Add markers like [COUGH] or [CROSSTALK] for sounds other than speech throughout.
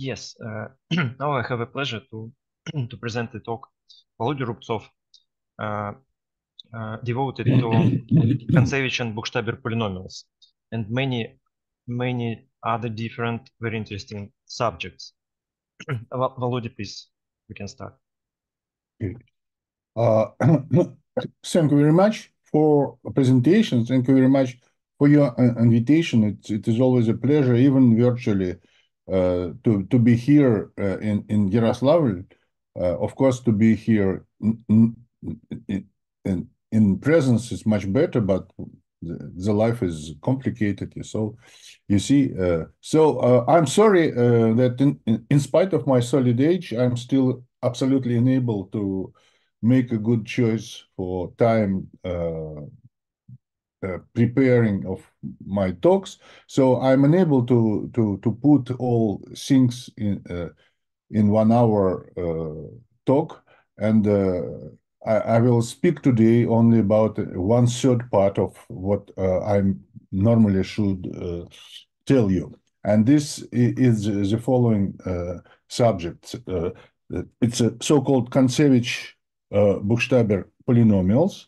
Yes, uh, now I have a pleasure to [CLEARS THROAT] to present the talk Volodya Roubtsov, uh, uh, devoted to Kontsevich and Buchstaber polynomials and many many other different very interesting subjects. [CLEARS THROAT] Volodya, please, we can start. Uh, [COUGHS] thank you very much for the presentation. Thank you very much for your invitation. It, it is always a pleasure, even virtually, uh, to to be here uh, in in Yaroslavl. Uh, of course, to be here in, in, in presence is much better, but the, the life is complicated. So, you see, uh, so uh, I'm sorry uh, that in, in, in spite of my solid age, I'm still absolutely unable to make a good choice for time uh, uh, preparing of my talks. So I'm unable to to to put all things in uh, in one hour uh, talk, and uh, I, I, will speak today only about one third part of what uh, I normally should tell you. And this is the following subject. it's a so-called Kontsevich uh, Buchstaber polynomials,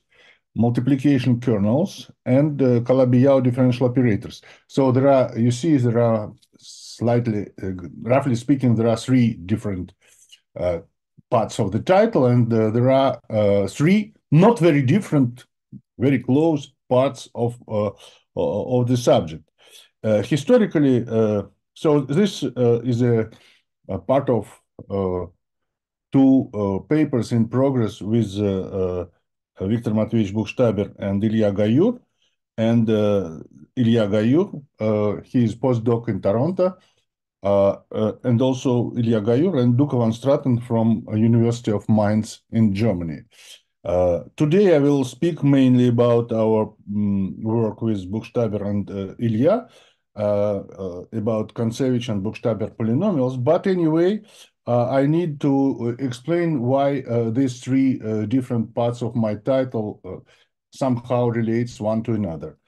multiplication kernels, and uh, Calabi-Yau differential operators. So there are, you see, there are slightly, uh, roughly speaking, there are three different uh, parts of the title, and uh, there are uh, three not very different, very close parts of uh, of the subject. historically, so this is a, a, part of two uh, papers in progress with uh, uh, Viktor Matveyevich Buchstaber and Ilya Gayur. And Ilya Gayur, he is postdoc in Toronto, uh, uh, and also Ilya Gayur and Duco van Straten from University of Mainz in Germany. Uh, today I will speak mainly about our um, work with Buchstaber and Ilya, about Kontsevich and Buchstaber polynomials, but anyway, uh, I need to uh, explain why uh, these three uh, different parts of my title uh, somehow relates one to another.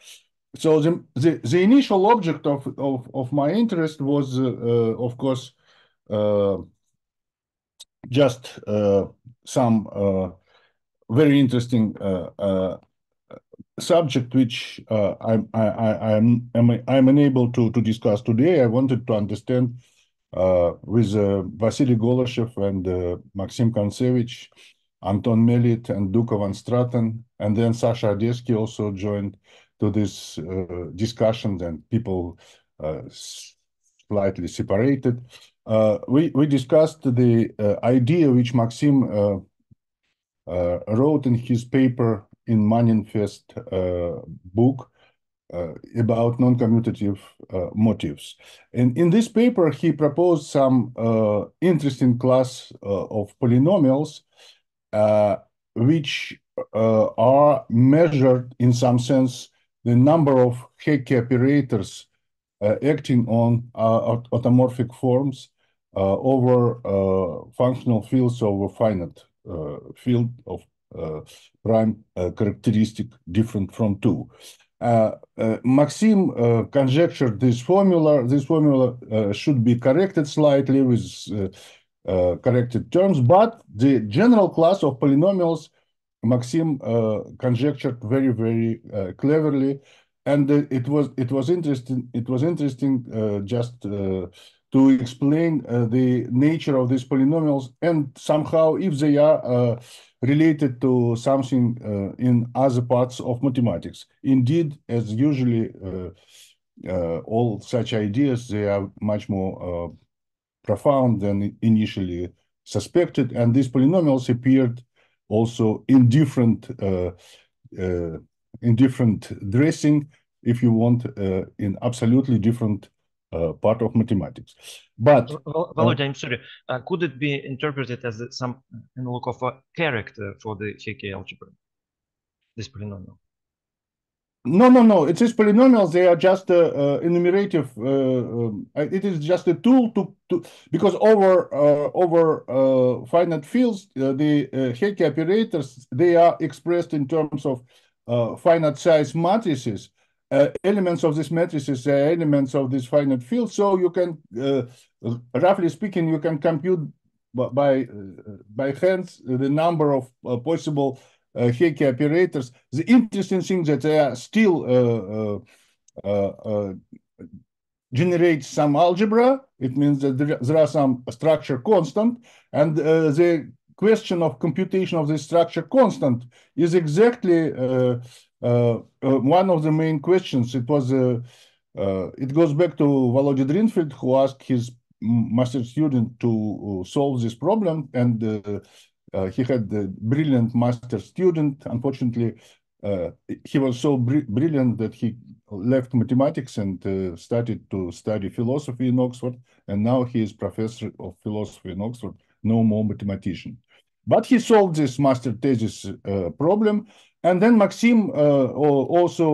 So the, the, the initial object of, of, of, my interest was, uh, of course, just some very interesting subject which I'm, I, I, I'm, I'm unable to, to discuss today. I wanted to understand with uh, Vasily Golyshev and uh, Maxim Kontsevich, Anton Mellit and Duco van Straten, and then Sasha Odesskii also joined to this discussion, and people slightly separated. Uh, we, we discussed the uh, idea which Maxim uh, wrote in his paper in Manifest book uh, about non-commutative uh, motives. And in this paper, he proposed some uh, interesting class of polynomials which are measured in some sense the number of Hecke operators acting on automorphic forms uh, over uh, functional fields over finite uh, field of prime characteristic different from two. Uh, uh, Maxim uh, conjectured this formula. This formula uh, should be corrected slightly with uh, uh, corrected terms, but the general class of polynomials Maxim conjectured very, very cleverly, and it was it was interesting. It was interesting just to explain uh, the nature of these polynomials and somehow if they are uh, related to something uh, in other parts of mathematics. Indeed, as usually uh, uh, all such ideas, they are much more uh, profound than initially suspected, and these polynomials appeared also in different in different dressing, if you want, in absolutely different part of mathematics. But Volodya, uh, I'm sorry. Uh, could it be interpreted as some analog of a character for the Hecke algebra? This polynomial. No, no, no. It is polynomials. They are just uh, uh, enumerative. Uh, um, it is just a tool to to because over over finite fields, the Hecke operators they are expressed in terms of finite size matrices, uh, elements of this matrices are elements of this finite field. So you can, uh, roughly speaking, you can compute by uh, by hands the number of uh, possible uh, Hecke operators. The interesting thing that they are still generate some algebra. It means that there, are some structure constant, and the question of computation of the structure constant is exactly uh, uh, uh, Uh, uh, one of the main questions. It was uh, it goes back to Volodya Drinfeld, who asked his master student to solve this problem, and he had a brilliant master student. Unfortunately, uh, he was so br brilliant that he left mathematics and uh, started to study philosophy in Oxford, and now he is professor of philosophy in Oxford, no more mathematician. But he solved this master thesis uh, problem. And then Maxim uh, also,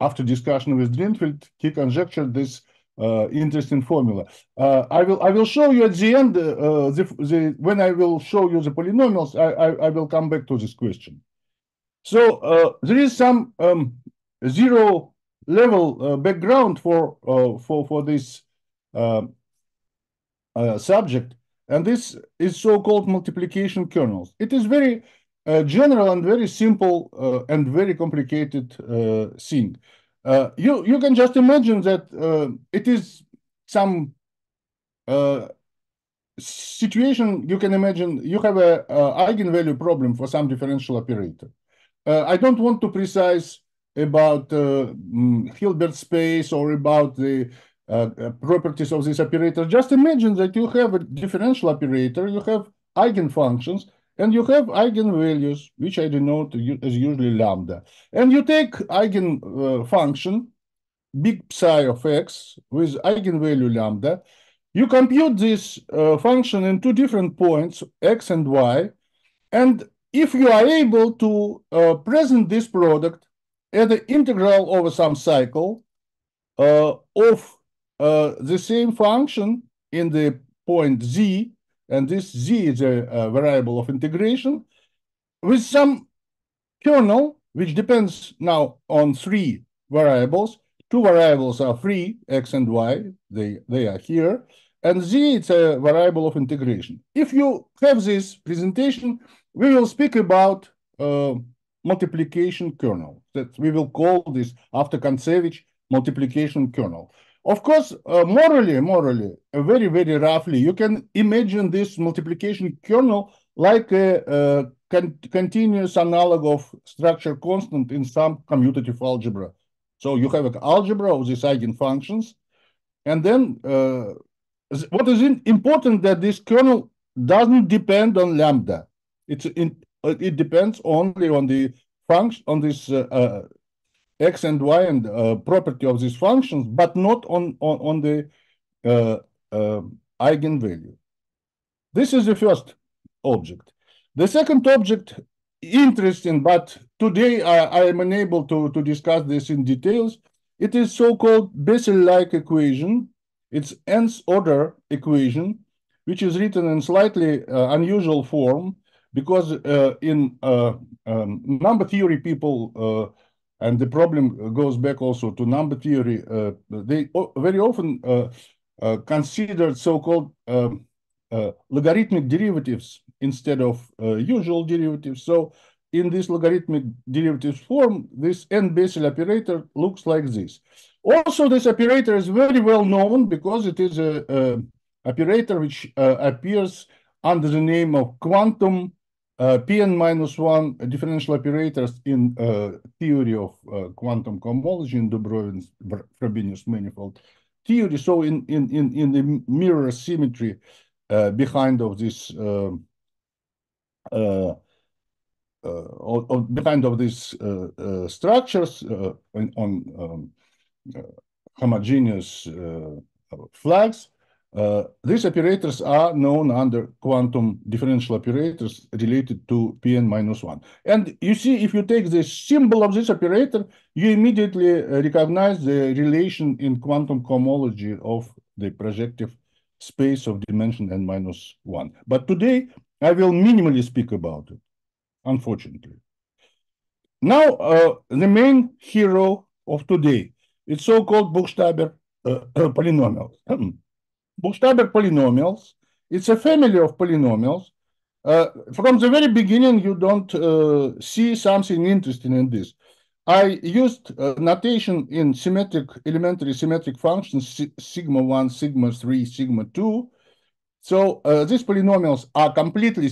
uh, after discussion with Drinfeld, he conjectured this uh, interesting formula. Uh, I will I will show you at the end uh, the, the, when I will show you the polynomials. I, I, I will come back to this question. So there is some um, zero level background for for for this subject, and this is so-called multiplication kernels. It is very uh, general and very simple uh, and very complicated uh, thing. Uh, you, you can just imagine that uh, it is some uh, situation you can imagine you have a, a, eigenvalue problem for some differential operator. I don't want to precise about mm, Hilbert space or about the properties of this operator. Just imagine that you have a differential operator, you have eigenfunctions, and you have eigenvalues, which I denote as usually lambda. And you take eigenfunction, uh, big psi of x, with eigenvalue lambda. You compute this uh, function in two different points, x and y. And if you are able to uh, present this product at the integral over some cycle uh, of uh, the same function in the point z, and this z is a, a variable of integration, with some kernel, which depends now on three variables. Two variables are free, x and y, they, they are here, and z it's a variable of integration. If you have this presentation, we will speak about uh, multiplication kernel. That we will call this after Kontsevich multiplication kernel. Of course, uh, morally, morally, uh, very, very roughly, you can imagine this multiplication kernel like a, a con continuous analog of structure constant in some commutative algebra. So you have an algebra of these eigenfunctions, and then uh, what is important that this kernel doesn't depend on lambda. It's in, uh, it depends only on the function on this uh, uh x and y and uh, property of these functions, but not on, on, on the uh, uh, eigenvalue. This is the first object. The second object, interesting, but today I, I am unable to, to discuss this in details. It is so-called Bessel-like equation. It's nth order equation, which is written in slightly uh, unusual form because uh, in uh, um, number theory people and the problem goes back also to number theory. Uh, they very often uh, uh, considered so-called um, logarithmic derivatives instead of usual derivatives. So in this logarithmic derivatives form, this n-Bessel operator looks like this. Also, this operator is very well known because it is a, a operator which uh, appears under the name of quantum uh, Pn minus one differential operators in uh, theory of uh, quantum cohomology in Dubrovin's Frobenius manifold theory. So in in in in the mirror symmetry uh, behind of this uh, uh, behind of these structures on, on um, homogeneous flags, uh, these operators are known under quantum differential operators related to Pn minus one. And you see, if you take the symbol of this operator, you immediately uh, recognize the relation in quantum cohomology of the projective space of dimension n minus one. But today, I will minimally speak about it, unfortunately. Now, uh, the main hero of today. It's so-called Buchstaber uh, [CLEARS THROAT] polynomials. [CLEARS THROAT] Buchstaber polynomials, it's a family of polynomials. Uh, from the very beginning, you don't uh, see something interesting in this. I used uh, notation in symmetric elementary symmetric functions, sigma 1, sigma 3, sigma 2. So uh, these polynomials are completely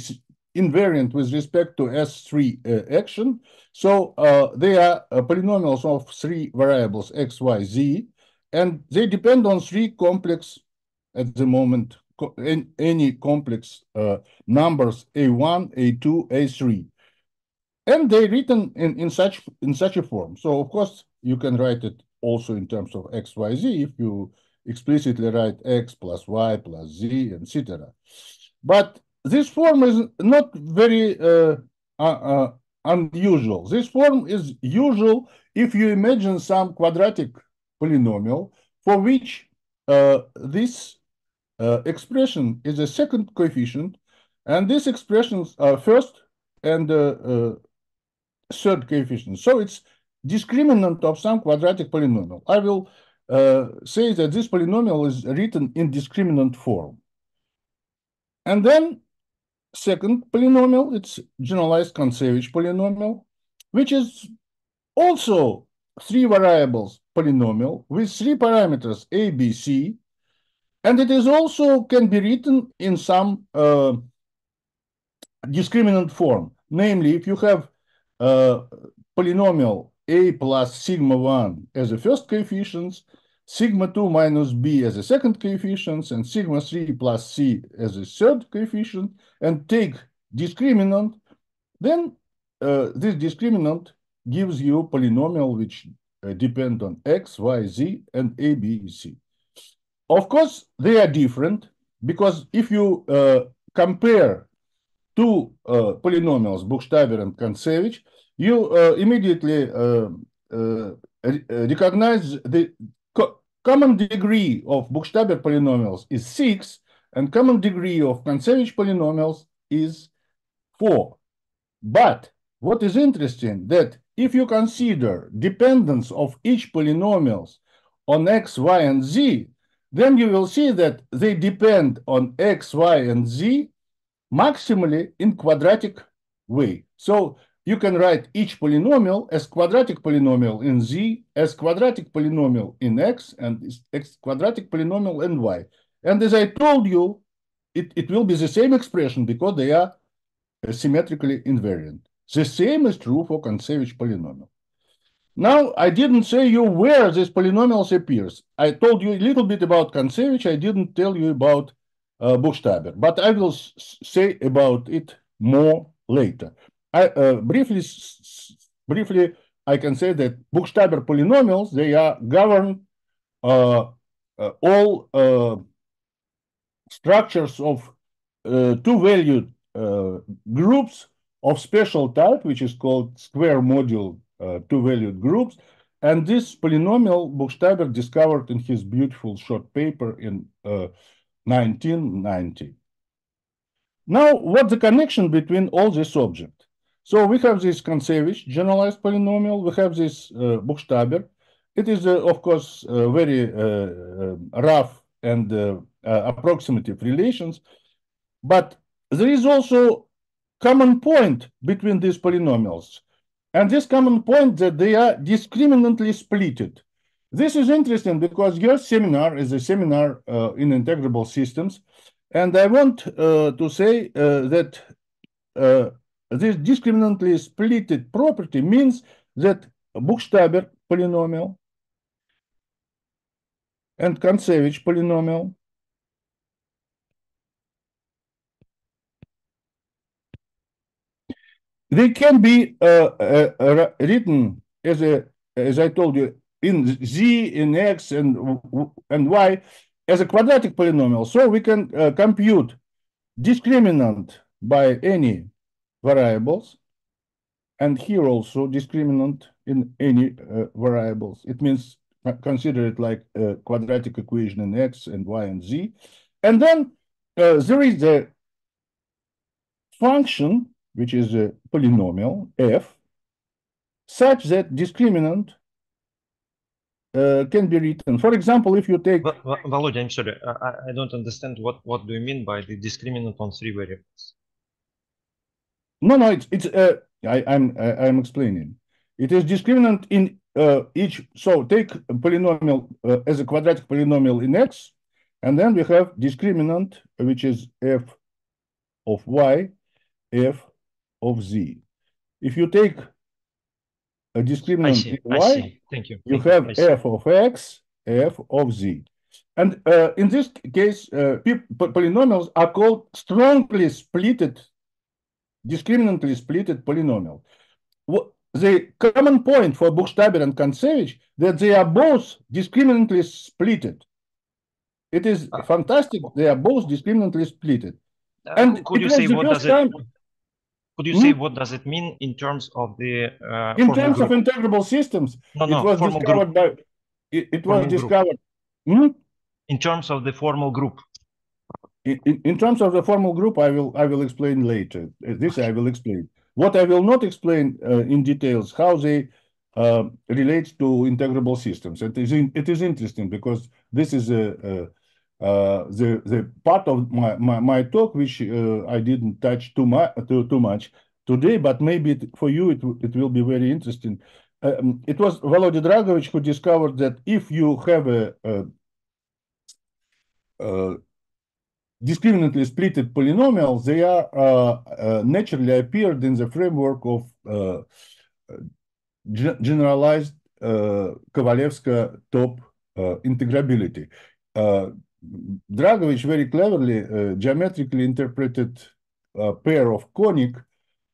invariant with respect to S3 uh, action. So uh, they are polynomials of three variables, x, y, z, and they depend on three complex, at the moment, co any complex uh, numbers, a1, a2, a3 and they written in, in such in such a form. So of course you can write it also in terms of x, y, z if you explicitly write x plus y plus z, etc. But this form is not very uh, uh, uh, unusual. This form is usual if you imagine some quadratic polynomial for which uh, this uh, expression is a second coefficient, and these expressions are first and uh, third coefficient. So it's discriminant of some quadratic polynomial. I will uh, say that this polynomial is written in discriminant form. And then second polynomial, it's generalized Kontsevich polynomial, which is also three variables polynomial with three parameters a, b, c, and it is also can be written in some uh, discriminant form. Namely, if you have uh, polynomial a plus sigma 1 as the first coefficients, sigma 2 minus b as the second coefficients, and sigma 3 plus c as the third coefficient, and take discriminant, then uh, this discriminant gives you polynomial which uh, depend on x, y, z, and a, b, c. Of course, they are different because if you uh, compare two uh, polynomials, Buchstaber and Kontsevich, you uh, immediately uh, uh, recognize the co common degree of Buchstaber polynomials is 6, and common degree of Kontsevich polynomials is 4. But what is interesting that if you consider dependence of each polynomials on x, y, and z, then you will see that they depend on x, y, and z maximally in quadratic way. So you can write each polynomial as quadratic polynomial in z, as quadratic polynomial in x, and x quadratic polynomial in y. And as I told you, it, it will be the same expression because they are symmetrically invariant. The same is true for Kontsevich polynomial. Now, I didn't say you where this polynomials appears. I told you a little bit about Kontsevich. I didn't tell you about uh, Buchstaber, but I will say about it more later. I uh, briefly, briefly, I can say that Buchstaber polynomials they are govern uh, uh, all uh, structures of uh, two-valued groups of special type, which is called square module two-valued groups. And this polynomial Buchstaber discovered in his beautiful short paper in 1990. Now, what's the connection between all these objects? So we have this Kontsevich generalized polynomial, we have this uh, Buchstaber. It is, uh, of course, uh, very uh, uh, rough and uh, approximative relations, but there is also common point between these polynomials. And this common point that they are discriminantly splitted. This is interesting because your seminar is a seminar uh, in integrable systems. And I want uh, to say uh, that uh, this discriminantly splitted property means that Buchstaber polynomial and Kontsevich polynomial they can be uh, uh, written as a as I told you in z, in x, and, and y as a quadratic polynomial. So we can uh, compute discriminant by any variables, and here also discriminant in any uh, variables. It means consider it like a quadratic equation in x and y and z. And then uh, there is the function, which is a polynomial f, such that discriminant uh, can be written. For example, if you take... Volodya, I'm sorry, I, I don't understand what, what do you mean by the discriminant on three variables? No, no, it's, it's uh, I, I'm, I, I'm explaining. It is discriminant in uh, each, so take a polynomial uh, as a quadratic polynomial in X, and then we have discriminant, which is f of y, f of z. If you take a discriminant see, y, Thank you. you Thank have you. f of x, f of z. And uh, in this case, uh, polynomials are called strongly splitted, discriminantly splitted polynomial. What, the common point for Buchstaber and Kontsevich that they are both discriminantly splitted. It is Ah. fantastic. They are both discriminantly splitted. Uh, And could you say what does it time- could you say Hmm? what does it mean in terms of the uh, In terms of integrable systems, no it was discovered group by it, it was group. discovered. Hmm? in terms of the formal group In, in, in terms of the formal group, I will I will explain later. Uh, This I will explain. What I will not explain uh, in details how they uh, relate to integrable systems. It is in, it is interesting because this is a, a uh, the the part of my my, my talk which uh, I didn't touch too much too, too much today, but maybe it, for you it it will be very interesting. Um, it was Volodya Dragovich who discovered that if you have a, a uh, discriminantly splitted polynomials, they are uh, uh, naturally appeared in the framework of uh, ge- generalized uh, Kovalevska top uh, integrability. Uh, Dragovich very cleverly uh, geometrically interpreted a pair of conic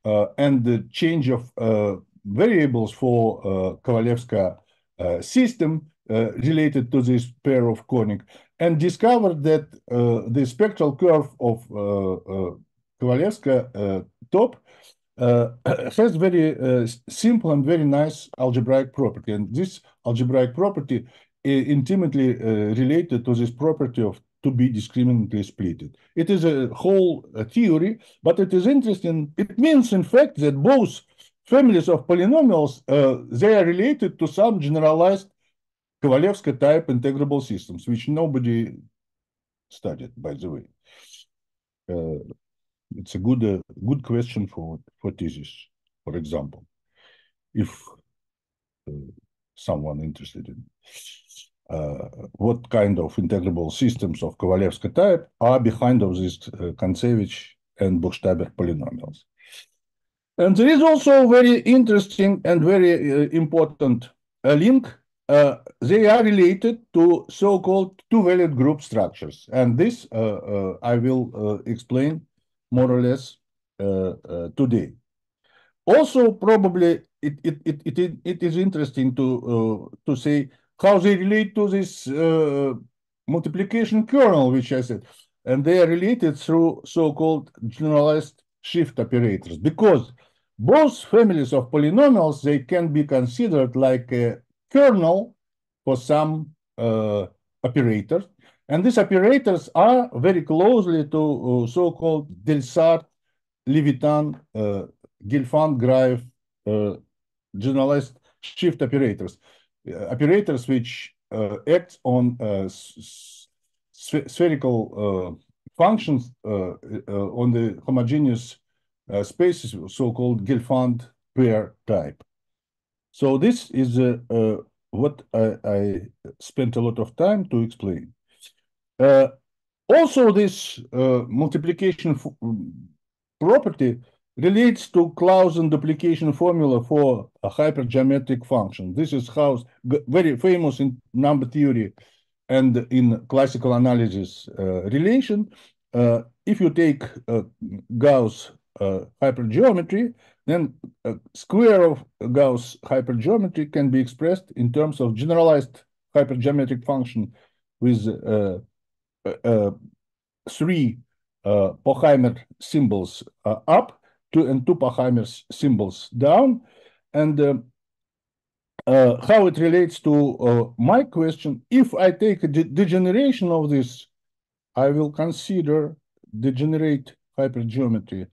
uh, and the change of uh, variables for uh, Kovalevska uh, system uh, related to this pair of conic and discovered that uh, the spectral curve of uh, uh, Kovalevska uh, top uh, [COUGHS] has very uh, simple and very nice algebraic property. And this algebraic property intimately uh, related to this property of to be discriminantly splitted. It is a whole uh, theory, but it is interesting. It means, in fact, that both families of polynomials, uh, they are related to some generalized Kovalevska type integrable systems, which nobody studied, by the way. Uh, it's a good uh, good question for for thesis, for example, if uh, someone interested in uh, what kind of integrable systems of Kovalevsky type are behind of these Kontsevich and Buchstaber polynomials. And there is also very interesting and very uh, important link. Uh, they are related to so-called two-valued group structures. And this uh, uh, I will explain more or less today. Also, probably it, it, it, it, it is interesting to, to say how they relate to this uh, multiplication kernel, which I said. And they are related through so-called generalized shift operators, because both families of polynomials, they can be considered like a kernel for some uh, operators. And these operators are very closely to uh, so-called Delsarte, Levitan, uh, Gelfand, Graev, uh, generalized shift operators, operators which uh, act on uh, spherical uh, functions uh, uh, on the homogeneous uh, spaces, so-called Gelfand pair type. So this is what I, I spent a lot of time to explain. Also, this multiplication f- mm, property relates to Clausen duplication formula for a hypergeometric function. This is how very famous in number theory and in classical analysis uh, relation. Uh, if you take uh, Gauss uh, hypergeometry, then a square of Gauss hypergeometry can be expressed in terms of generalized hypergeometric function with uh, uh, uh, three uh, symbols uh, up two and two Pochhammer symbols down. And um, uh, how it relates to uh, my question, if I take a de- degeneration of this, I will consider degenerate hypergeometry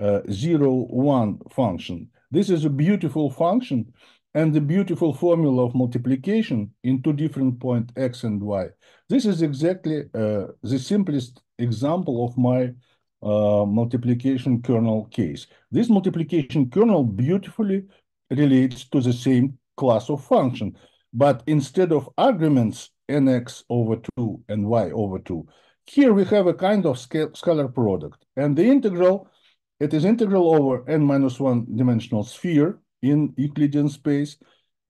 uh, zero one function. This is a beautiful function and the beautiful formula of multiplication in two different point x and y. This is exactly uh, the simplest example of my uh, multiplication kernel case. This multiplication kernel beautifully relates to the same class of function, but instead of arguments nx over 2 and y over 2, here we have a kind of scalar product, and the integral, it is integral over n minus 1 dimensional sphere in Euclidean space.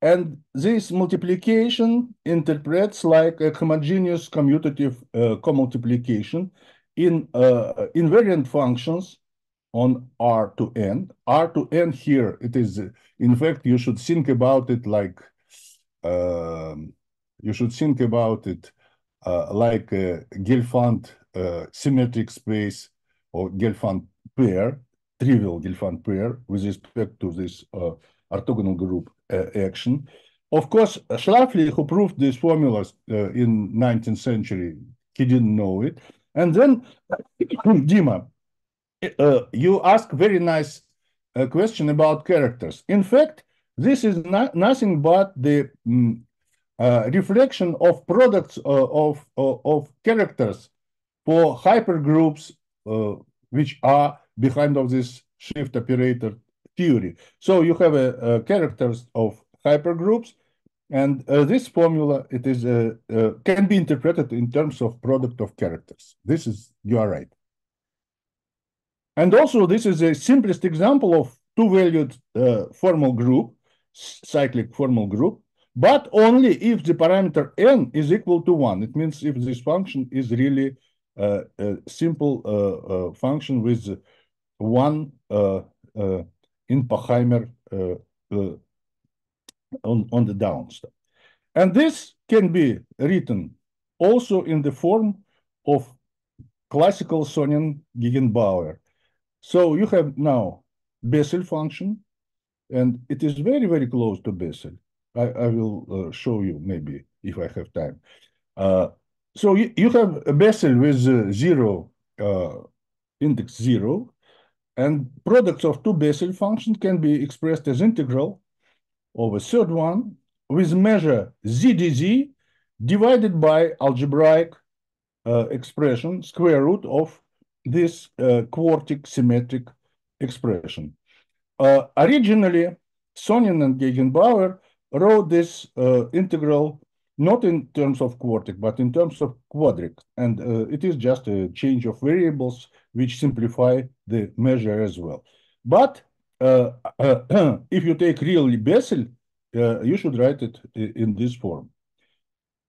And this multiplication interprets like a homogeneous commutative uh, co-multiplication in uh, invariant functions on R to N. R to N here, it is, in fact, you should think about it like, uh, you should think about it uh, like Gelfand uh, symmetric space or Gelfand pair trivial Gelfand pair with respect to this uh, orthogonal group uh, action. Of course, Schläfli, who proved these formulas uh, in 19th century, he didn't know it. And then, [CLEARS THROAT] Dima, uh, you ask very nice uh, question about characters. In fact, this is not nothing but the um, uh, reflection of products uh, of, of characters for hypergroups which are behind of this shift operator theory. So you have a, a characters of hypergroups, and uh, this formula it is uh, uh, can be interpreted in terms of product of characters. This is you are right. And also, this is a simplest example of two-valued uh, formal group, cyclic formal group, but only if the parameter n is equal to one. It means if this function is really uh, a simple uh, function with one uh, in Pochhammer uh, on, on the downside. And this can be written also in the form of classical Sonin Gegenbauer. So you have now Bessel function, and it is very, very close to Bessel. I, I will uh, show you maybe if I have time. Uh, so you, you have a Bessel with uh, zero, index zero, and products of two Bessel functions can be expressed as integral of a third one with measure zdz divided by algebraic uh, expression, square root of this uh, quartic symmetric expression. Uh, originally, Sonin and Gegenbauer wrote this uh, integral not in terms of quartic, but in terms of quadric. And uh, it is just a change of variables which simplify the measure as well. But [CLEARS THROAT] if you take really Bessel, uh, you should write it in this form.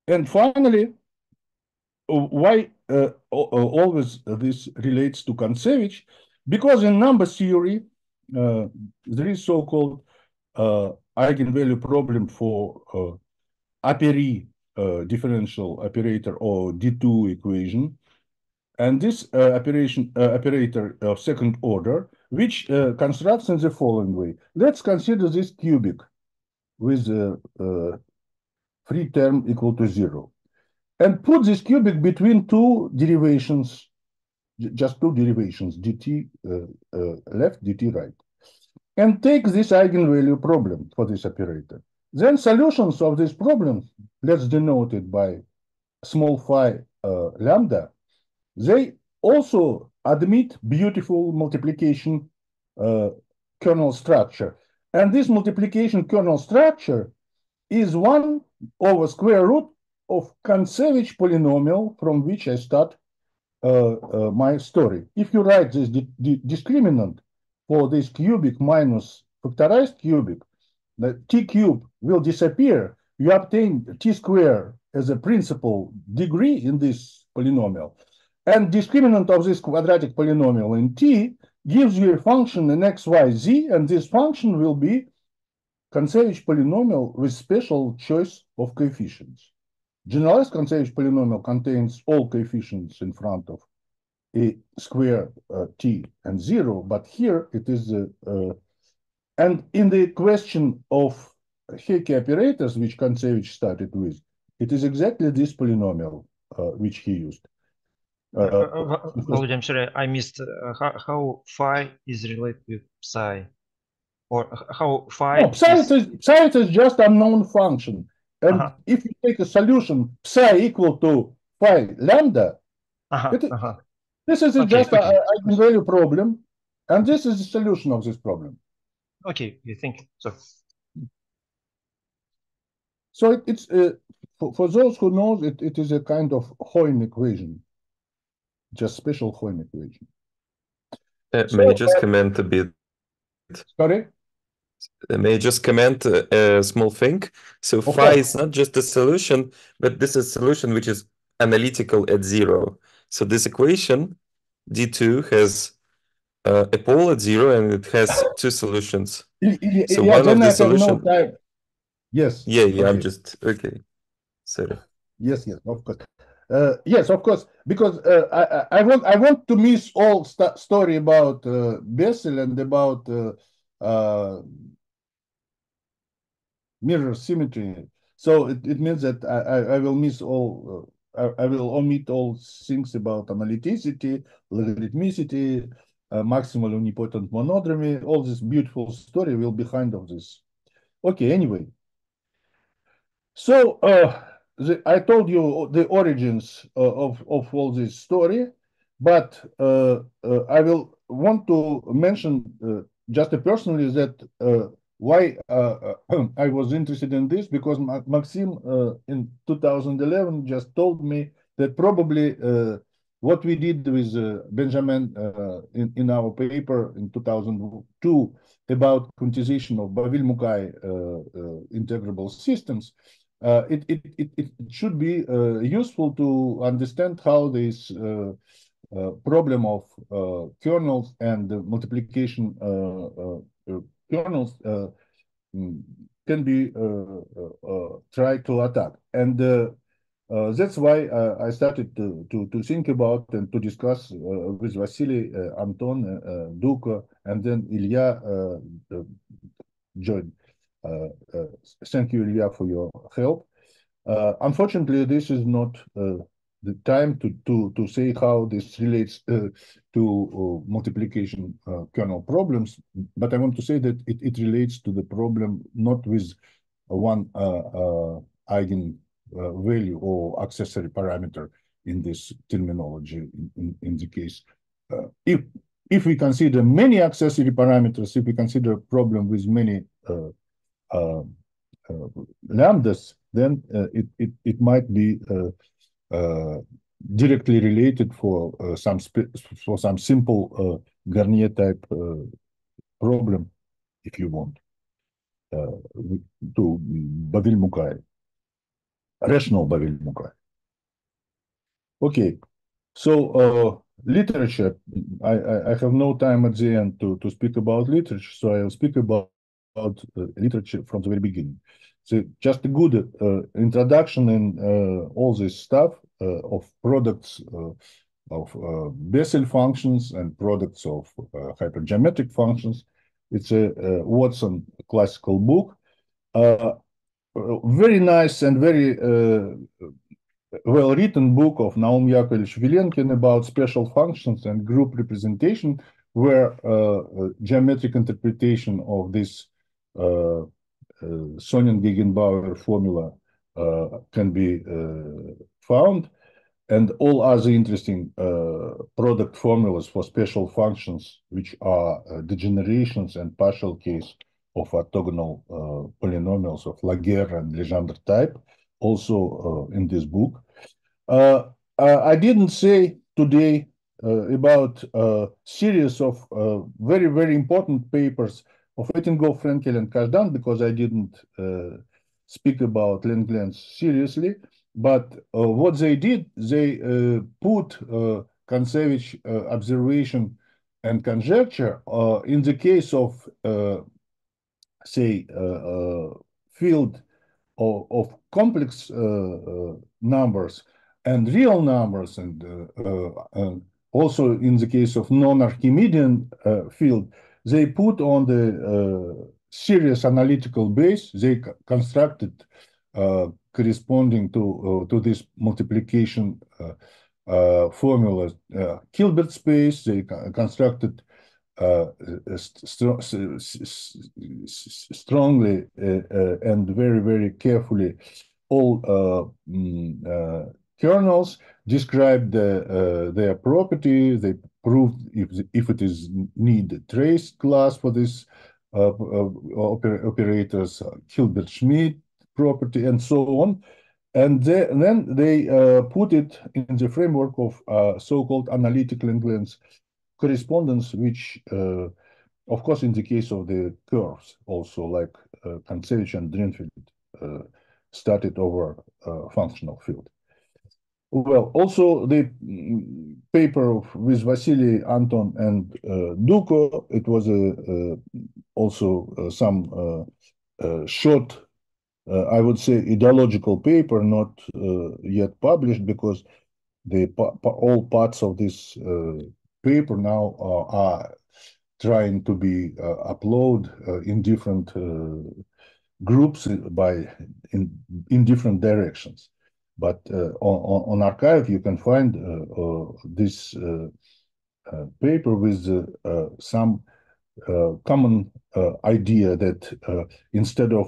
And finally, why uh, always this relates to Kontsevich? Because in number theory, uh, there is so-called eigenvalue problem for Apéry uh, differential operator or D2 equation. And this uh, operation uh, operator of second order, which uh, constructs in the following way. Let's consider this cubic with a free term equal to zero. And put this cubic between two derivations, just two derivations, dt uh, uh, left, dt right. And take this eigenvalue problem for this operator. Then solutions of this problem, let's denote it by small phi uh, lambda, they also admit beautiful multiplication uh, kernel structure. And this multiplication kernel structure is one over square root of Kontsevich polynomial from which I start uh, uh, my story. If you write this di di discriminant for this cubic minus factorized cubic, the t cube will disappear, you obtain t square as a principal degree in this polynomial. And discriminant of this quadratic polynomial in t gives you a function in x, y, z, and this function will be Kontsevich polynomial with special choice of coefficients. Generalized Kontsevich polynomial contains all coefficients in front of a square uh, t and zero, but here it is uh, uh, and in the question of Hecke operators, which Kontsevich started with, it is exactly this polynomial uh, which he used. Uh, uh, I'm sorry, [LAUGHS] I missed how, how phi is related with psi or how phi no, psi is... is psi is just unknown function. And Uh-huh. if you take a solution psi equal to phi lambda, Uh-huh, It- uh-huh. this is Okay, just a okay. a eigenvalue problem, and this is the solution of this problem. Okay, you think so. So it, it's uh, for, for those who knows it, it is a kind of Heun equation, just special Heun equation. Uh, So, may I just uh, comment a bit? Sorry. Uh, May I just comment a, a small thing? So Of phi is not just a solution, but this is a solution which is analytical at zero. So this equation D2 has uh, a pole at zero and it has two solutions. So yeah, one of the have no. Yes. Yeah, yeah, I'm just okay. Sorry. Yes, yes, of course. Uh, yes, of course, because uh, I, I want I want to miss all st story about uh, Bessel and about uh, uh, mirror symmetry. So it, it means that I, I, will miss all uh, I, I will omit all things about analyticity, logarithmicity, maximal unipotent monodromy. All this beautiful story will be behind of this. Okay, anyway. So the, I told you the origins uh, of of all this story, but uh, uh, I will want to mention uh, just personally that uh, why [CLEARS THROAT] I was interested in this because Ma- Maxim in 2011 just told me that probably what we did with uh, Benjamin uh, in, in our paper in 2002 about quantization of Beauville-Mukai uh, integrable systems it, it, it, it should be uh, useful to understand how this uh, uh, problem of uh, kernels and multiplication uh, uh, uh, kernels uh, mm, can be uh, uh, uh, tried to attack. And uh, uh, that's why uh, I started to, to, to think about and to discuss uh, with Vasily, uh, Anton, uh, uh, Duco, and then Ilya uh, uh, joined. Uh, uh, thank you, Ilya, for your help. Uh, unfortunately, this is not the time to, to, to say how this relates uh, to uh, multiplication uh, kernel problems, but I want to say that it, it relates to the problem not with one eigen uh, or accessory parameter in this terminology in, in, in the case. If, if we consider many accessory parameters, if we consider a problem with many lambdas, then uh, it, it, it might be uh, uh, directly related for uh, some for some simple uh, Garnier type uh, problem, if you want, uh, to Beauville-Mukai, rational Beauville-Mukai. Okay, so uh, literature. I, I, I have no time at the end to, to speak about literature, so I will speak about, uh, literature from the very beginning. So just a good uh, introduction in uh, all this stuff uh, of products uh, of uh, Bessel functions and products of uh, hypergeometric functions. It's a, uh Watson classical book. Uh, uh, very nice and very uh, well-written book of Naum Yakovlevich Vilenkin about special functions and group representation, where uh, uh, geometric interpretation of this Sonin-Gegenbauer formula uh, can be uh, found, and all other interesting product formulas for special functions, which are degenerations and partial case of orthogonal polynomials of Laguerre and Legendre type, also in this book. I didn't say today about a series of very, very important papers of Etingof, Frenkel, and Kazhdan because I didn't uh, speak about Langlands seriously. But uh, what they did, they uh, put uh, uh, observation and conjecture uh, in the case of, uh, say, field of, of complex numbers and real numbers, and uh, also in the case of non-Archimedean field, they put on the uh, serious analytical base, they constructed uh, corresponding to uh, to this multiplication uh, uh, formula uh, Hilbert space. They constructed uh, st strongly uh, and very, very carefully all mm, kernels, described the, their property, they proved if, if it is need trace class for this uh, oper operators, Hilbert-Schmidt property, and so on. And, they, and then they uh, put it in the framework of uh, so-called analytic Langlands correspondence, which, uh, of course, in the case of the curves, also like uh, Kontsevich and Drinfeld uh, started over functional field. Well, also the paper of, with Vasily, Anton, and uh, Duco, it was a, also some short uh, I would say, ideological paper, not uh, yet published, because the all parts of this uh, paper now are trying to be uploaded in different groups by in in different directions. But uh, on, on arXiv you can find uh, uh, this paper with some uh, common uh, idea that uh, instead of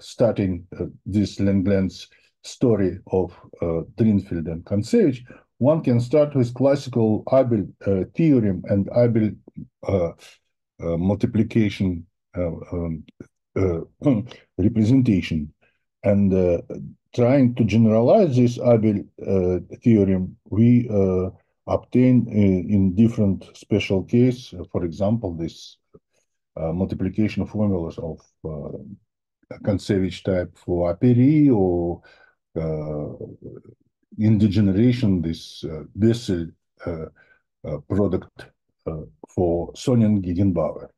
starting this Langlands story of Drinfeld and Kontsevich, one can start with classical Abel theorem and Abel multiplication um, [CLEARS THROAT] representation. And trying to generalize this Abel uh, theorem, we uh, obtain in, in different special case. For example, this uh, multiplication formulas of uh, Kontsevich type for Apéry or uh, in degeneration this Bessel product for Sonin Gegenbauer.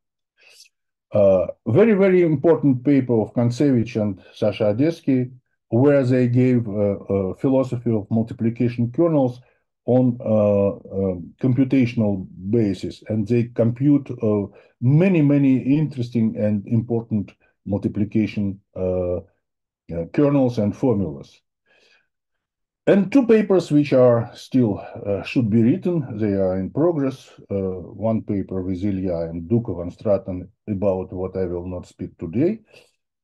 Uh, very, very important paper of Kontsevich and Sasha Odesskii, where they gave uh, a philosophy of multiplication kernels on uh, computational basis, and they compute uh, many, many interesting and important multiplication kernels and formulas. And two papers which are still uh, should be written, they are in progress. Uh, one paper with Ilya and Duco van Straten about what I will not speak today,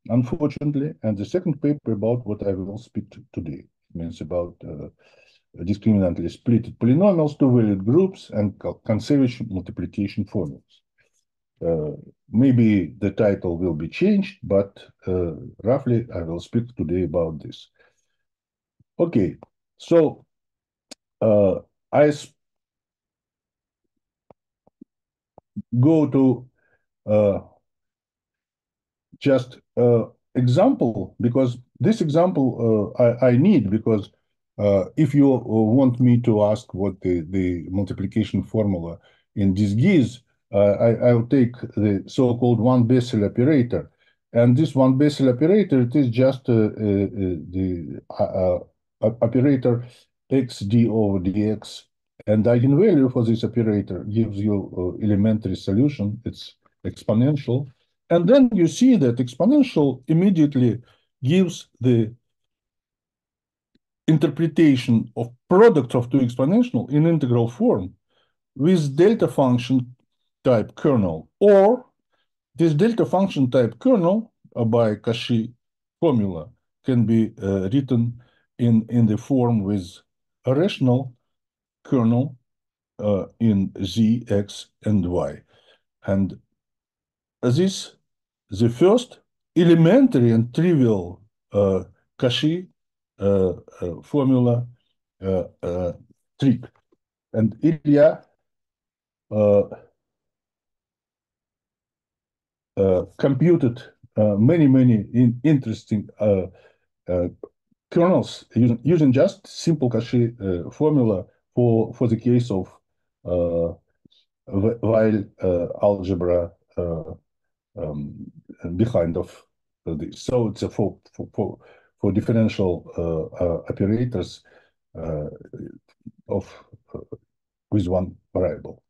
unfortunately, and the second paper about what I will speak today, it means about uh, discriminantly split polynomials to valued groups and Kontsevich multiplication formulas. Uh, maybe the title will be changed, but uh, roughly I will speak today about this. Okay, so uh, I go to uh, just uh, example because this example uh, I, I need because uh, if you uh, want me to ask what the, the multiplication formula in disguise, uh, I, I'll take the so-called one Bessel operator. And this one Bessel operator, it is just uh, the operator xd over dx. And eigenvalue for this operator gives you elementary solution. It's exponential. And then you see that exponential immediately gives the interpretation of products of two exponential in integral form with delta function type kernel, or this delta function type kernel uh, by Cauchy formula can be uh, written in, in the form with a rational kernel uh, in z, x, and y. And this, the first elementary and trivial uh, Cauchy uh, uh, formula uh, trick. And Ilya computed many, many in interesting kernels using, using just simple Cauchy formula for, for the case of Weyl algebra um, behind of this. So it's a for, for, for differential uh, uh, operators uh, of with one variable.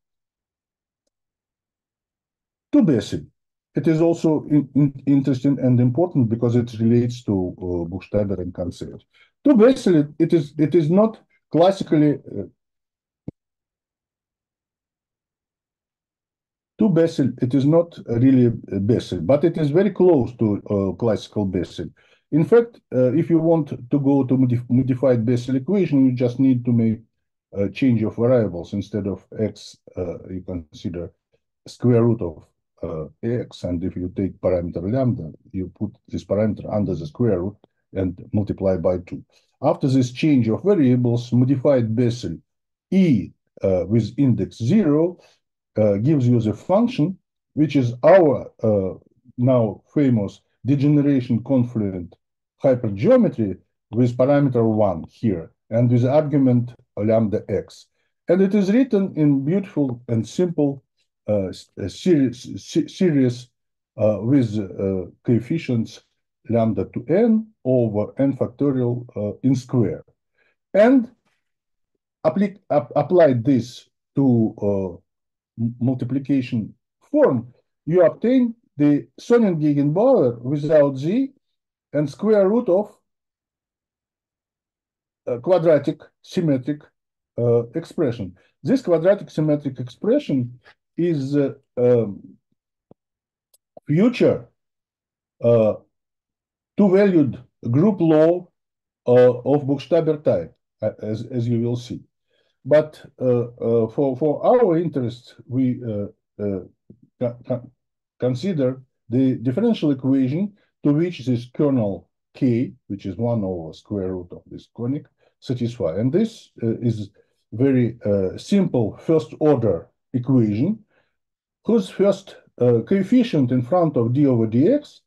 To basic. It is also in, in interesting and important because it relates to uh, Buchstaber and Kontsevich. To basically, it is it is not classically to Bessel. It is not really Bessel, but it is very close to uh, classical Bessel. In fact, uh, if you want to go to modif modified Bessel equation, you just need to make a change of variables instead of x. Uh, you consider square root of uh, x, and if you take parameter lambda, you put this parameter under the square root and multiply by two. After this change of variables, modified Bessel e uh, with index zero uh, gives you the function, which is our uh, now famous degeneration confluent hypergeometry with parameter one here and with argument lambda x. And it is written in beautiful and simple uh, series, series uh, with uh, coefficients lambda to n over n factorial uh, in square. And apply, ap apply this to uh, multiplication form, you obtain the Sonin-Gegenbauer without z and square root of uh, quadratic symmetric uh, expression. This quadratic symmetric expression is uh, um, future uh, two-valued group law uh, of Buchstaber type, as, as you will see. But uh, for, for our interest, we consider the differential equation to which this kernel k, which is 1 over square root of this conic, satisfy. And this uh, is very uh, simple first order equation whose first uh, coefficient in front of d over dx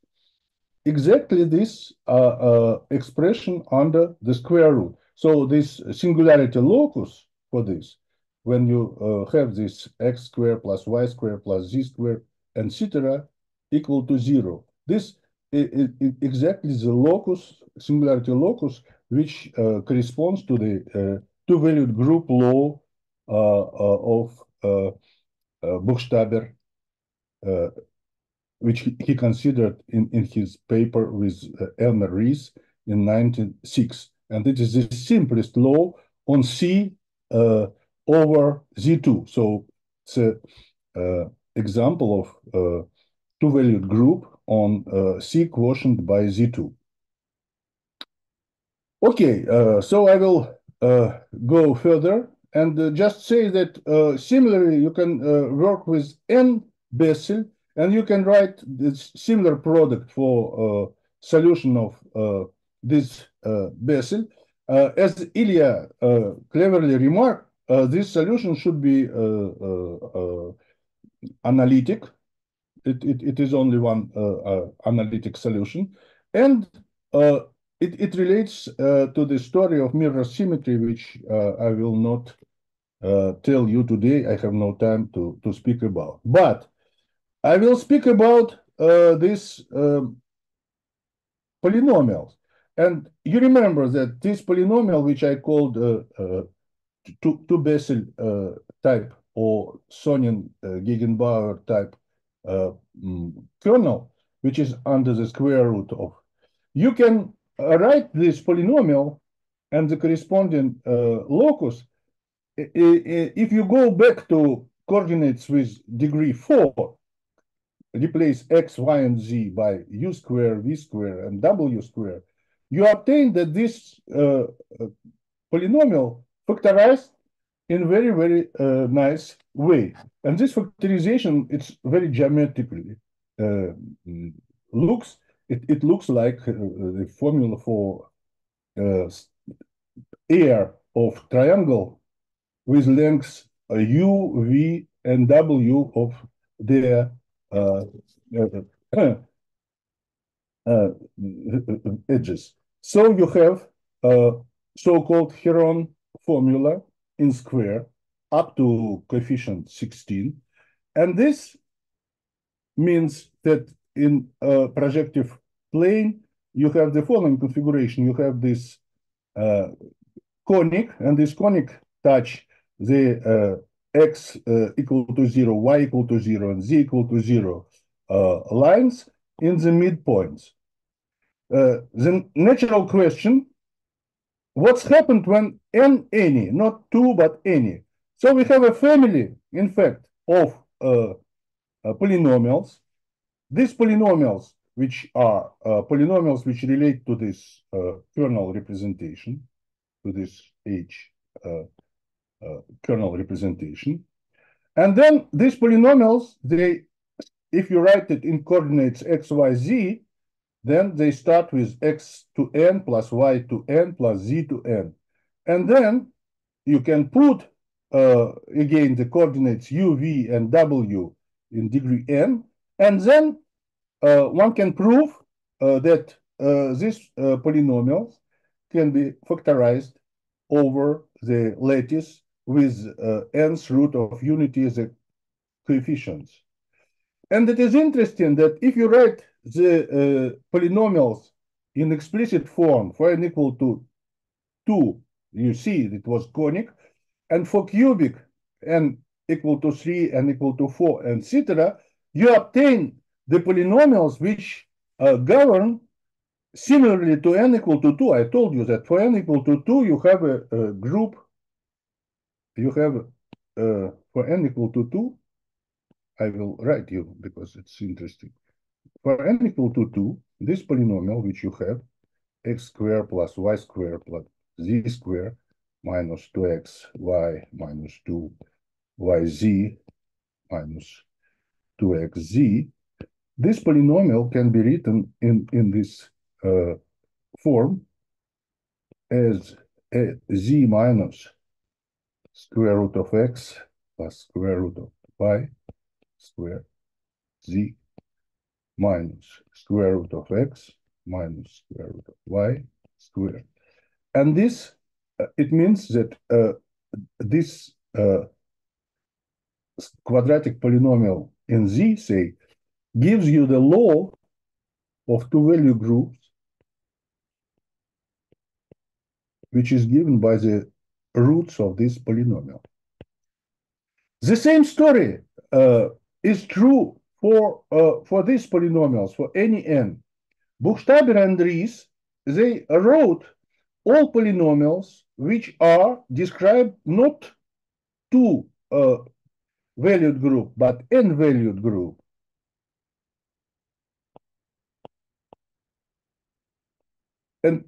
exactly this uh, uh, expression under the square root. So this singularity locus for this, when you uh, have this x squared plus y squared plus z squared, etc., equal to zero. This is exactly the locus, singularity locus, which uh, corresponds to the uh, two-valued group law uh, of Buchstaber, which he considered in, in his paper with Elmer Rees in 1906. And it is the simplest law on C uh, over Z2. So it's an uh, example of uh, two-valued group on C quotient by Z2. Okay, uh, so I will uh, go further and uh, just say that similarly you can work with n Bessel and you can write this similar product for solution of this Bessel. As Ilya cleverly remarked, this solution should be analytic. It, it, it is only one analytic solution. And uh, it, it relates uh, to the story of mirror symmetry, which uh, I will not uh, tell you today. I have no time to, to speak about. But I will speak about uh, these um, polynomials. And you remember that this polynomial, which I called uh, uh, two, two Bessel type or Sonin-Gegenbauer type mm, kernel, which is under the square root of, you can write this polynomial and the corresponding uh, locus, if you go back to coordinates with degree 4, replace x, y, and z by u square, v square, and w square, you obtain that this uh, uh polynomial factorized in very, very uh, nice way. And this factorization, it's very geometrically uh, looks it, it looks like uh, the formula for uh, air of triangle with lengths u, v, and w of their [CLEARS THROAT] edges. So you have a so-called Heron formula in square up to coefficient 16. And this means that in a projective plane, you have the following configuration. You have this uh, conic, and this conic touch the uh, x uh, equal to 0, y equal to 0, and z equal to 0 uh, lines in the midpoints. Uh, the natural question, what's happened when n any, not two, but any? So we have a family, in fact, of uh, uh, polynomials. These polynomials, which are uh, polynomials which relate to this uh, kernel representation, to this H uh, kernel representation. And then these polynomials, they, if you write it in coordinates x, y, z, then they start with x to n plus y to n plus z to n. And then you can put, uh, again, the coordinates u, v, and w in degree n. And then uh, one can prove uh, that uh, these uh, polynomials can be factorized over the lattice with uh, nth root of unity as a coefficients. And it is interesting that if you write the uh, polynomials in explicit form for n equal to 2, you see it was conic, and for cubic n equal to 3 and equal to 4, etc., you obtain the polynomials which uh, govern similarly to n equal to 2. I told you that for n equal to 2, you have a, a group, you have uh, for n equal to 2, I will write you because it's interesting. For n equal to 2, this polynomial which you have, x squared plus y squared plus z squared minus 2x y minus 2 yz minus 2xz, this polynomial can be written in, in this uh, form as a z minus square root of x plus square root of y square z minus square root of x minus square root of y square. And this, uh, it means that uh, this uh, quadratic polynomial in Z, say, gives you the law of two value groups, which is given by the roots of this polynomial. The same story uh, is true for, uh, for these polynomials, for any n. Buchstaber and Rees, they wrote all polynomials which are described not to uh, valued group, but n valued group. And,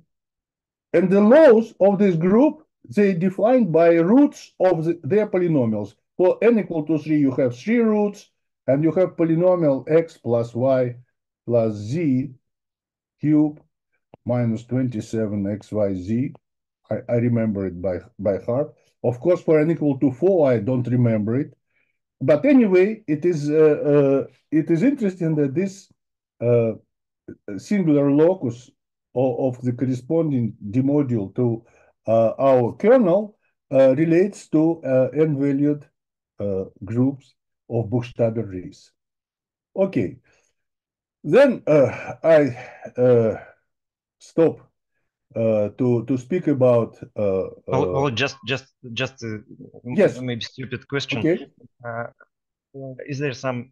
and the laws of this group, they defined by roots of the, their polynomials. For n equal to 3, you have three roots, and you have polynomial x plus y plus z cube minus 27xyz. I, I remember it by, by heart. Of course, for n equal to 4, I don't remember it. But anyway, it is, uh, uh, it is interesting that this uh, singular locus of, of, the corresponding d-module to uh, our kernel uh, relates to uh, n-valued groups of Buchstaber Rees. Okay, then I stop uh, to to speak about. Uh, well, well, just just just uh, yes, maybe stupid question. Okay. is there some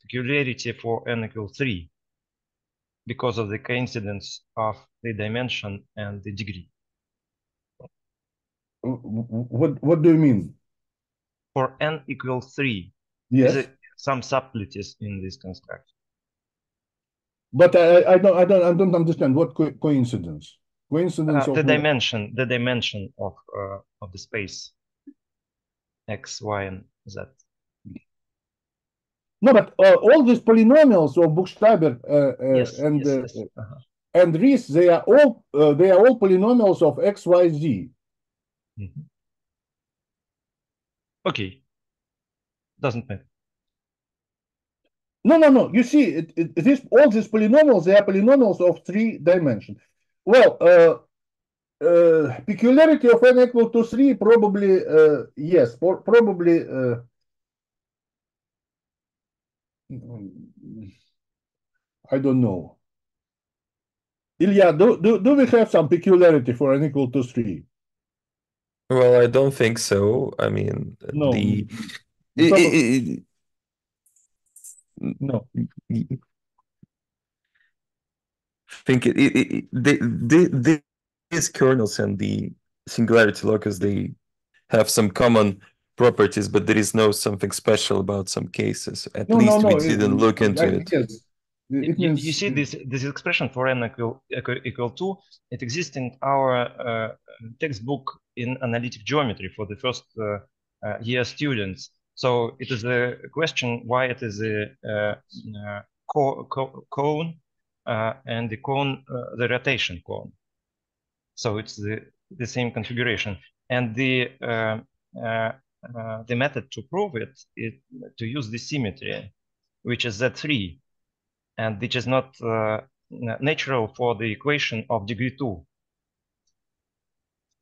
peculiarity for n equal three because of the coincidence of the dimension and the degree? What what do you mean? For n equal three, yes, is some subtleties in this construction. But I, I don't I don't I don't understand what co coincidence. Coincidence uh, of the dimension the dimension of uh, of the space x y and z. No, but uh, all these polynomials of Buchstaber uh, yes, and yes, yes. -huh. and Rees, they are all they are all polynomials of x y z. Mm -hmm. Okay, doesn't matter. No, no, no. You see, it, it, this all these polynomials, they are polynomials of three dimensions. Well, uh, uh, peculiarity of n equal to three, probably uh, yes, probably. Uh, I don't know. Ilya, do, do, do we have some peculiarity for n equal to three? Well, I don't think so. I mean, No. the No. think it, it, it they, they, they, these kernels and the singularity locus they have some common properties, but there is no something special about some cases. At No, least no, we no. it- didn't look into like, it. Yes. You, you see this this expression for n equal equal, equal to it exists in our uh, textbook in analytic geometry for the first uh, uh, year students. So it is a question why it is a co co cone uh, and the cone uh, the rotation cone. So it's the the same configuration and the uh, uh, the method to prove it is to use the symmetry, which is Z3 and which is not uh, natural for the equation of degree 2.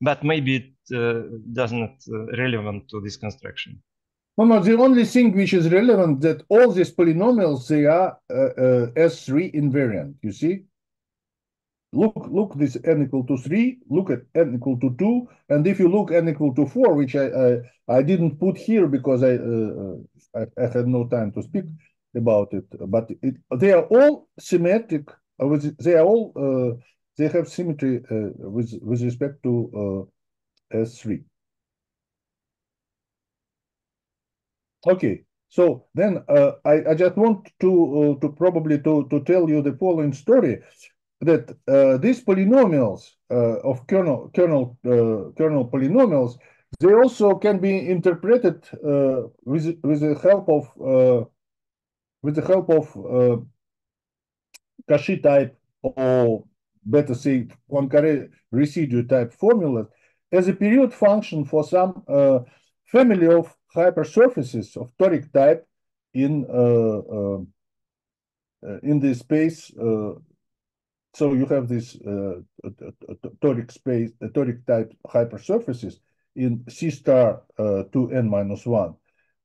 But maybe it uh, doesn't relevant to this construction. No, the only thing which is relevant that all these polynomials, they are uh, uh, S3 invariant, you see? Look, look this n equal to 3, look at n equal to 2, and if you look n equal to 4, which I I, I didn't put here because I, uh, uh, I I had no time to speak about it, but it, they are all symmetric, uh, with, they are all, uh, they have symmetry with, with respect to uh, S3. Okay, so then uh, I, I just want to uh, to probably to, to tell you the following story that uh, these polynomials uh, of kernel kernel uh, kernel polynomials they also can be interpreted uh, with with the help of with the help of Cauchy type or better say Poincaré residue type formulas as a period function for some family of hypersurfaces of toric type in uh, uh, uh, in this space. Uh, so you have this uh, uh, toric space, toric type hypersurfaces in C star to n minus one,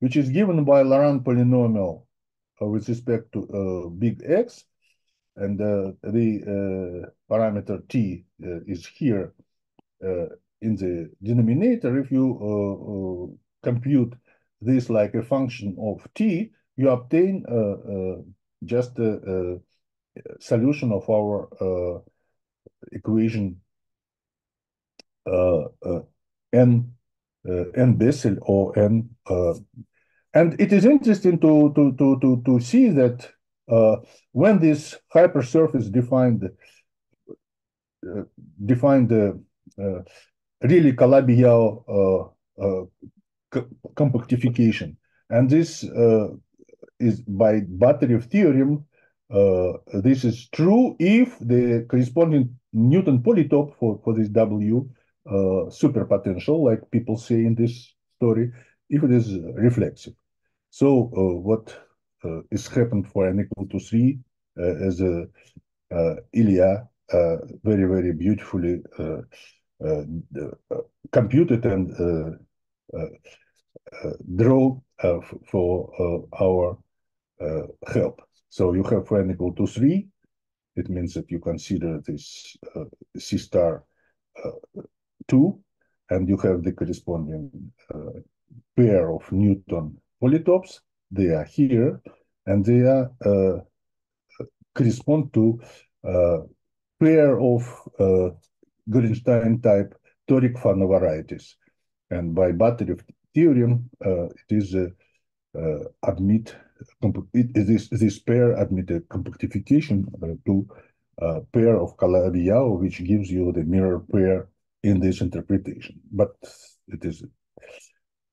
which is given by Laurent polynomial with respect to big X, and the parameter t is here in the denominator. If you compute this like a function of t, you obtain uh, uh, just a, a solution of our uh, equation uh, uh, n uh, n Bessel or n and it is interesting to to to to to see that when this hypersurface defined defined really Calabi-Yau compactification, and this uh, is by Batyrev theorem. Uh, this is true if the corresponding Newton polytope for, for this W uh, superpotential, like people say in this story, if it is reflexive. So uh, what uh, is happened for n equal to 3 uh, as a uh, Ilya uh, very, very beautifully computed and draw uh, for uh, our uh, help. So you have n equal to 3. It means that you consider this C star uh, 2, and you have the corresponding pair of Newton polytopes. They are here, and they are correspond to uh, pair of uh, type toric Fano varieties. And by Batyrev theorem, uh, it is uh, uh, admit comp- it, it is this pair admit a compactification to a pair of Calabi-Yau, which gives you the mirror pair in this interpretation. But it is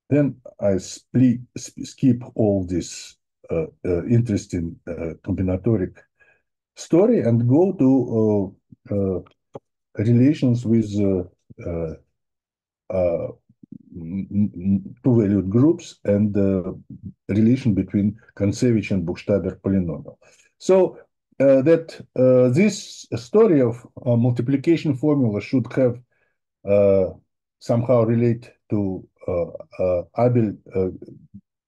then I split, sp- skip all this uh, uh, interesting uh, combinatoric story and go to relations with uh, uh, uh, two-valued groups and the relation between Kontsevich and Buchstaber polynomial. So uh, that uh, this story of uh, multiplication formula should have uh, somehow relate to uh, uh, Abel uh,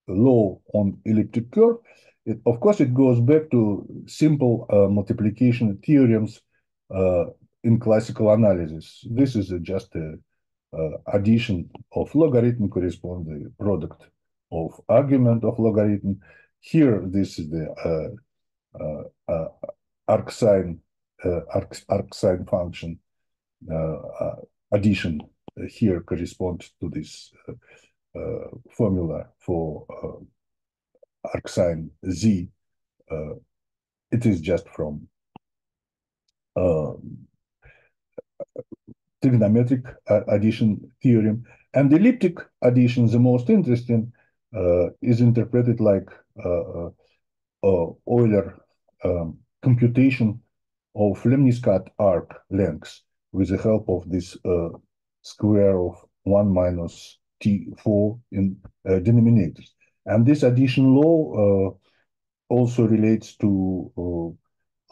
law on elliptic curve. It, of course, it goes back to simple uh, multiplication theorems uh, in classical analysis. This is just a uh, addition of logarithm correspond the product of argument of logarithm. Here, this is the uh, uh, uh, arcsine uh, arc, arcsine function addition here corresponds to this formula for arcsine Z. it is just from trigonometric addition theorem. And elliptic addition, the most interesting, uh, is interpreted like uh, uh, Euler um, computation of lemniscate arc lengths with the help of this square of 1 minus t4 in denominators. And this addition law also relates to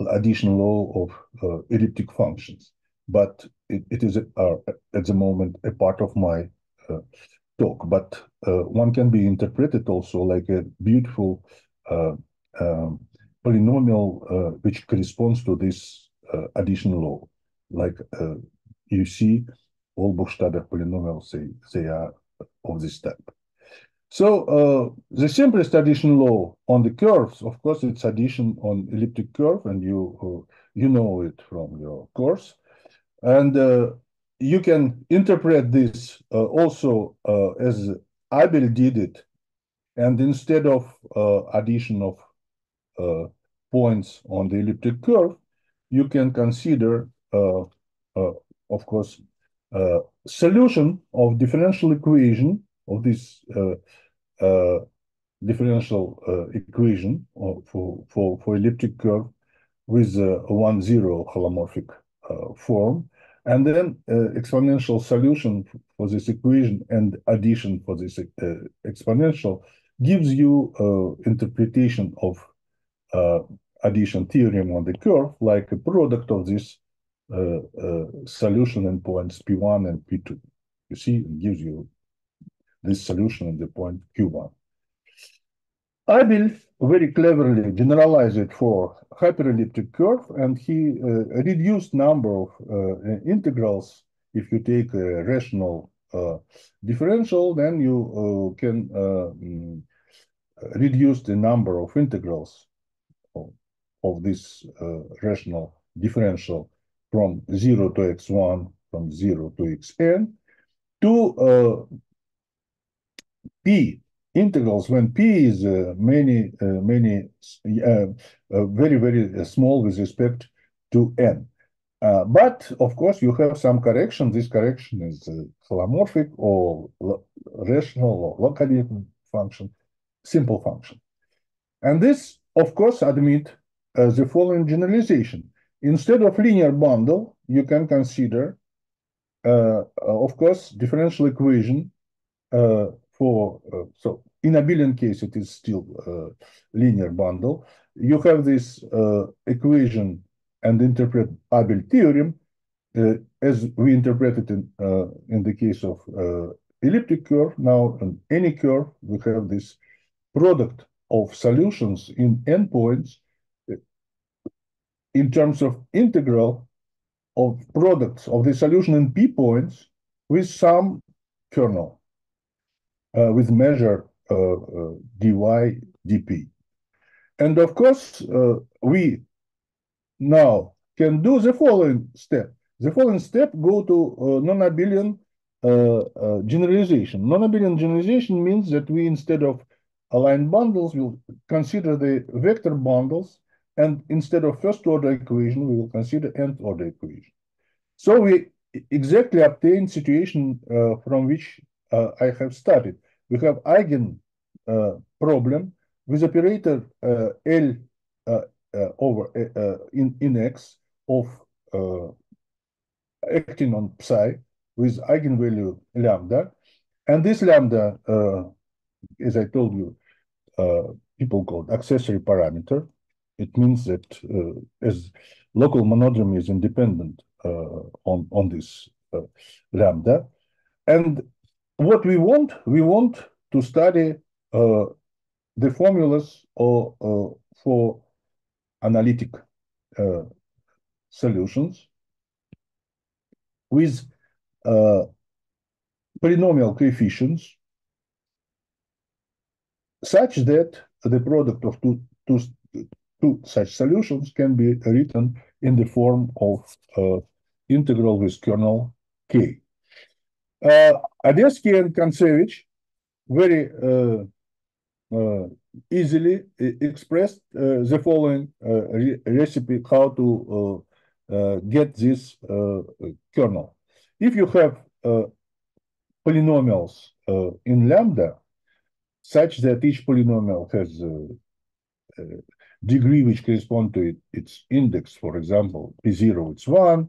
addition law of elliptic functions but it, it is uh, at the moment a part of my uh, talk. But uh, one can be interpreted also like a beautiful uh, um, polynomial uh, which corresponds to this uh, addition law. Like you see, all Buchstaber polynomials, they, they are of this type. So the simplest addition law on the curves, of course, it's addition on elliptic curve, and you you know it from your course. And uh, you can interpret this uh, also uh, as Abel did it. And instead of uh, addition of uh, points on the elliptic curve, you can consider, uh, of course, solution of differential equation of this differential equation for, for, for elliptic curve with a one zero holomorphic uh, form, and then uh, exponential solution for this equation and addition for this uh, exponential gives you interpretation of addition theorem on the curve like a product of this uh, uh, solution in points P1 and P2. You see, it gives you this solution in the point Q1. I will very cleverly generalize it for hyperelliptic curve, and he uh, reduced number of uh, integrals. If you take a rational uh, differential, then you uh, can uh, mm, reduce the number of integrals of, of this uh, rational differential from 0 to x1, from 0 to xn, to p integrals when p is uh, many uh, many uh, uh very very uh, small with respect to n. Uh, but of course, you have some correction. This correction is holomorphic or rational or locally function, simple function. And this, of course, admit the following generalization. Instead of linear bundle, you can consider, of course, differential equation for uh, so in abelian case it is still uh, linear bundle. You have this uh, equation and interpret abel theorem as we interpreted in in the case of elliptic curve. Now on any curve we have this product of solutions in endpoints in terms of integral of products of the solution in p points with some kernel uh, with measure uh, uh, dy dp. And of course, we now can do the following step. The following step go to non-abelian generalization. Non-abelian generalization means that we, instead of aligned bundles, will consider the vector bundles, and instead of first order equation, we will consider nth order equation. So we exactly obtain situation uh, from which uh, I have started. We have eigen uh, problem with operator uh, L over in, in X of acting on psi with eigenvalue lambda. And this lambda, as I told you, people called accessory parameter. It means that as local monodromy is independent on on this lambda and what we want, we want to study uh, the formulas or, uh, for analytic uh, solutions with uh, polynomial coefficients such that the product of two, two, two such solutions can be written in the form of uh, integral with kernel k. Uh, and Kontsevich very uh, uh, easily expressed uh, the following uh, re recipe how to uh, get this kernel. If you have polynomials in lambda, such that each polynomial has a, degree which corresponds to it, its index, for example, p0 it's 1,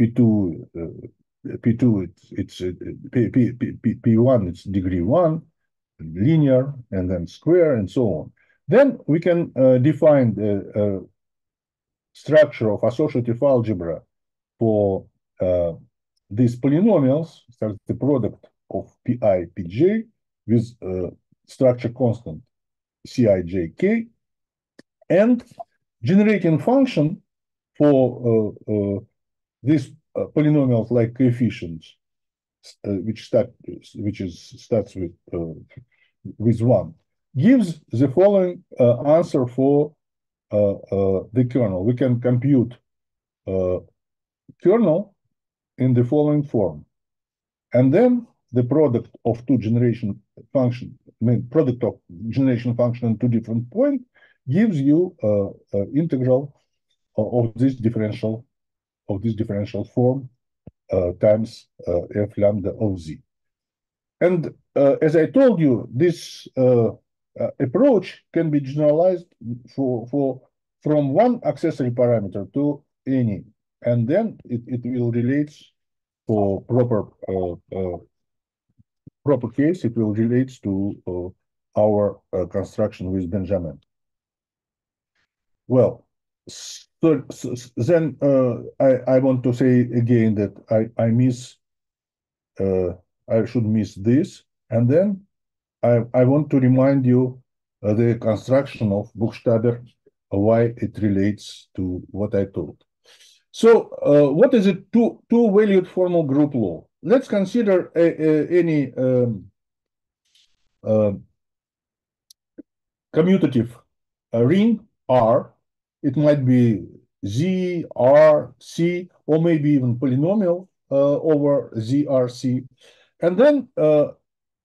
p2 p2 it's, it's uh, p, p, p, p1 it's degree 1, linear and then square and so on. Then we can uh, define the uh, structure of associative algebra for uh, these polynomials, so the product of pi pj with uh, structure constant cijk, and generating function for uh, these polynomials like coefficients, which start which is starts with with one, gives the following uh, answer for uh, uh, the kernel. We can compute kernel in the following form. And then the product of two generation function, I mean, product of generation function in two different points gives you uh, uh, integral of this differential of this differential form uh, times f lambda of z. And uh, as I told you, this uh, uh, approach can be generalized for, for from one accessory parameter to any, and then it, it will relate for proper uh, uh, proper case, it will relate to uh, our construction with Benjamin. Well, so, so then I, I want to say again that I, I miss I should miss this. And then I, I want to remind you uh, the construction of Buchstaber, uh, why it relates to what I told. So uh, what is a two, two-valued formal group law? Let's consider a, a, any um, uh, commutative uh, ring R. It might be Z, R, C, or maybe even polynomial uh, over Z, R, C. And then uh,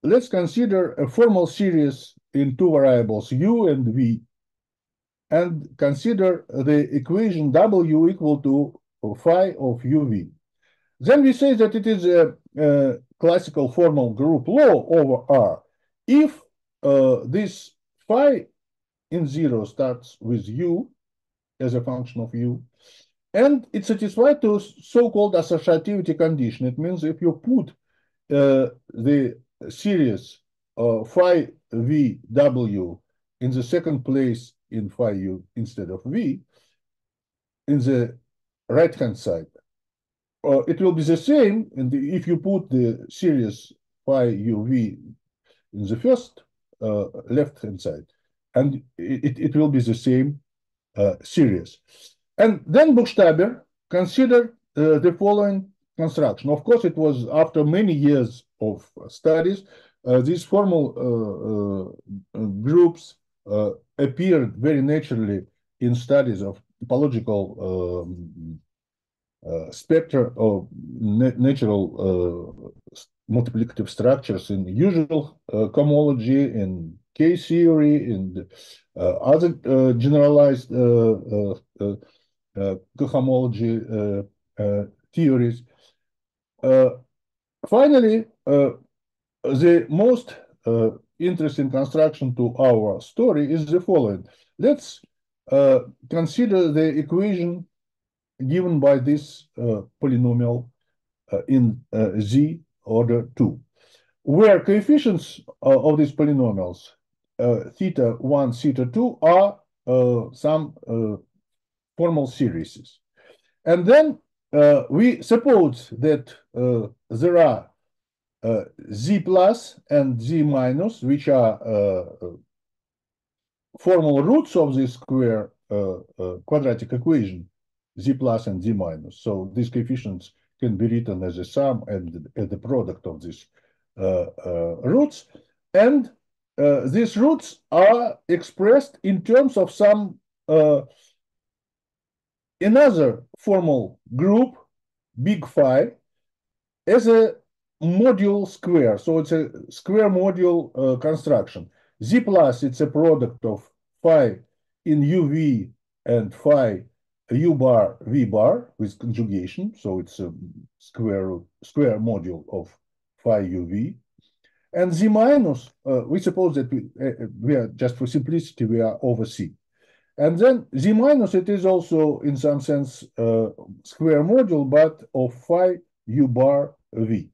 let's consider a formal series in two variables, u and v, and consider the equation w equal to phi of uv. Then we say that it is a, a classical formal group law over R if uh, this phi in zero starts with u as a function of u, and it satisfies to so-called associativity condition. It means if you put uh, the series uh, phi v w in the second place in phi u instead of v in the right hand side. Uh, it will be the same and if you put the series phi u v in the first uh, left hand side and it, it will be the same series. And then Buchstaber considered uh, the following construction. Of course, it was after many years of studies, uh, these formal uh, uh, groups uh, appeared very naturally in studies of topological um, uh, spectra of na natural multiplicative structures in usual cohomology, in K-theory, in uh, other uh, generalized uh, cohomology theories. Uh, finally, uh, the most uh, interesting construction to our story is the following. Let's consider the equation given by this polynomial in z order 2, where coefficients of these polynomials, theta 1, theta 2, are some formal series. And then uh, we suppose that uh, there are uh, z plus and z minus, which are formal roots of this square quadratic equation, z plus and z minus. So these coefficients can be written as a sum and as the product of these uh, uh, roots. And uh, these roots are expressed in terms of some another formal group, big phi, as a module square. So it's a square module uh, construction. Z plus, it's a product of phi in UV and phi U bar V bar with conjugation. So it's a square square module of phi UV. And Z minus, uh, we suppose that we, uh, we are just for simplicity, we are over C. And then Z minus, it is also in some sense uh, square module, but of phi U bar V.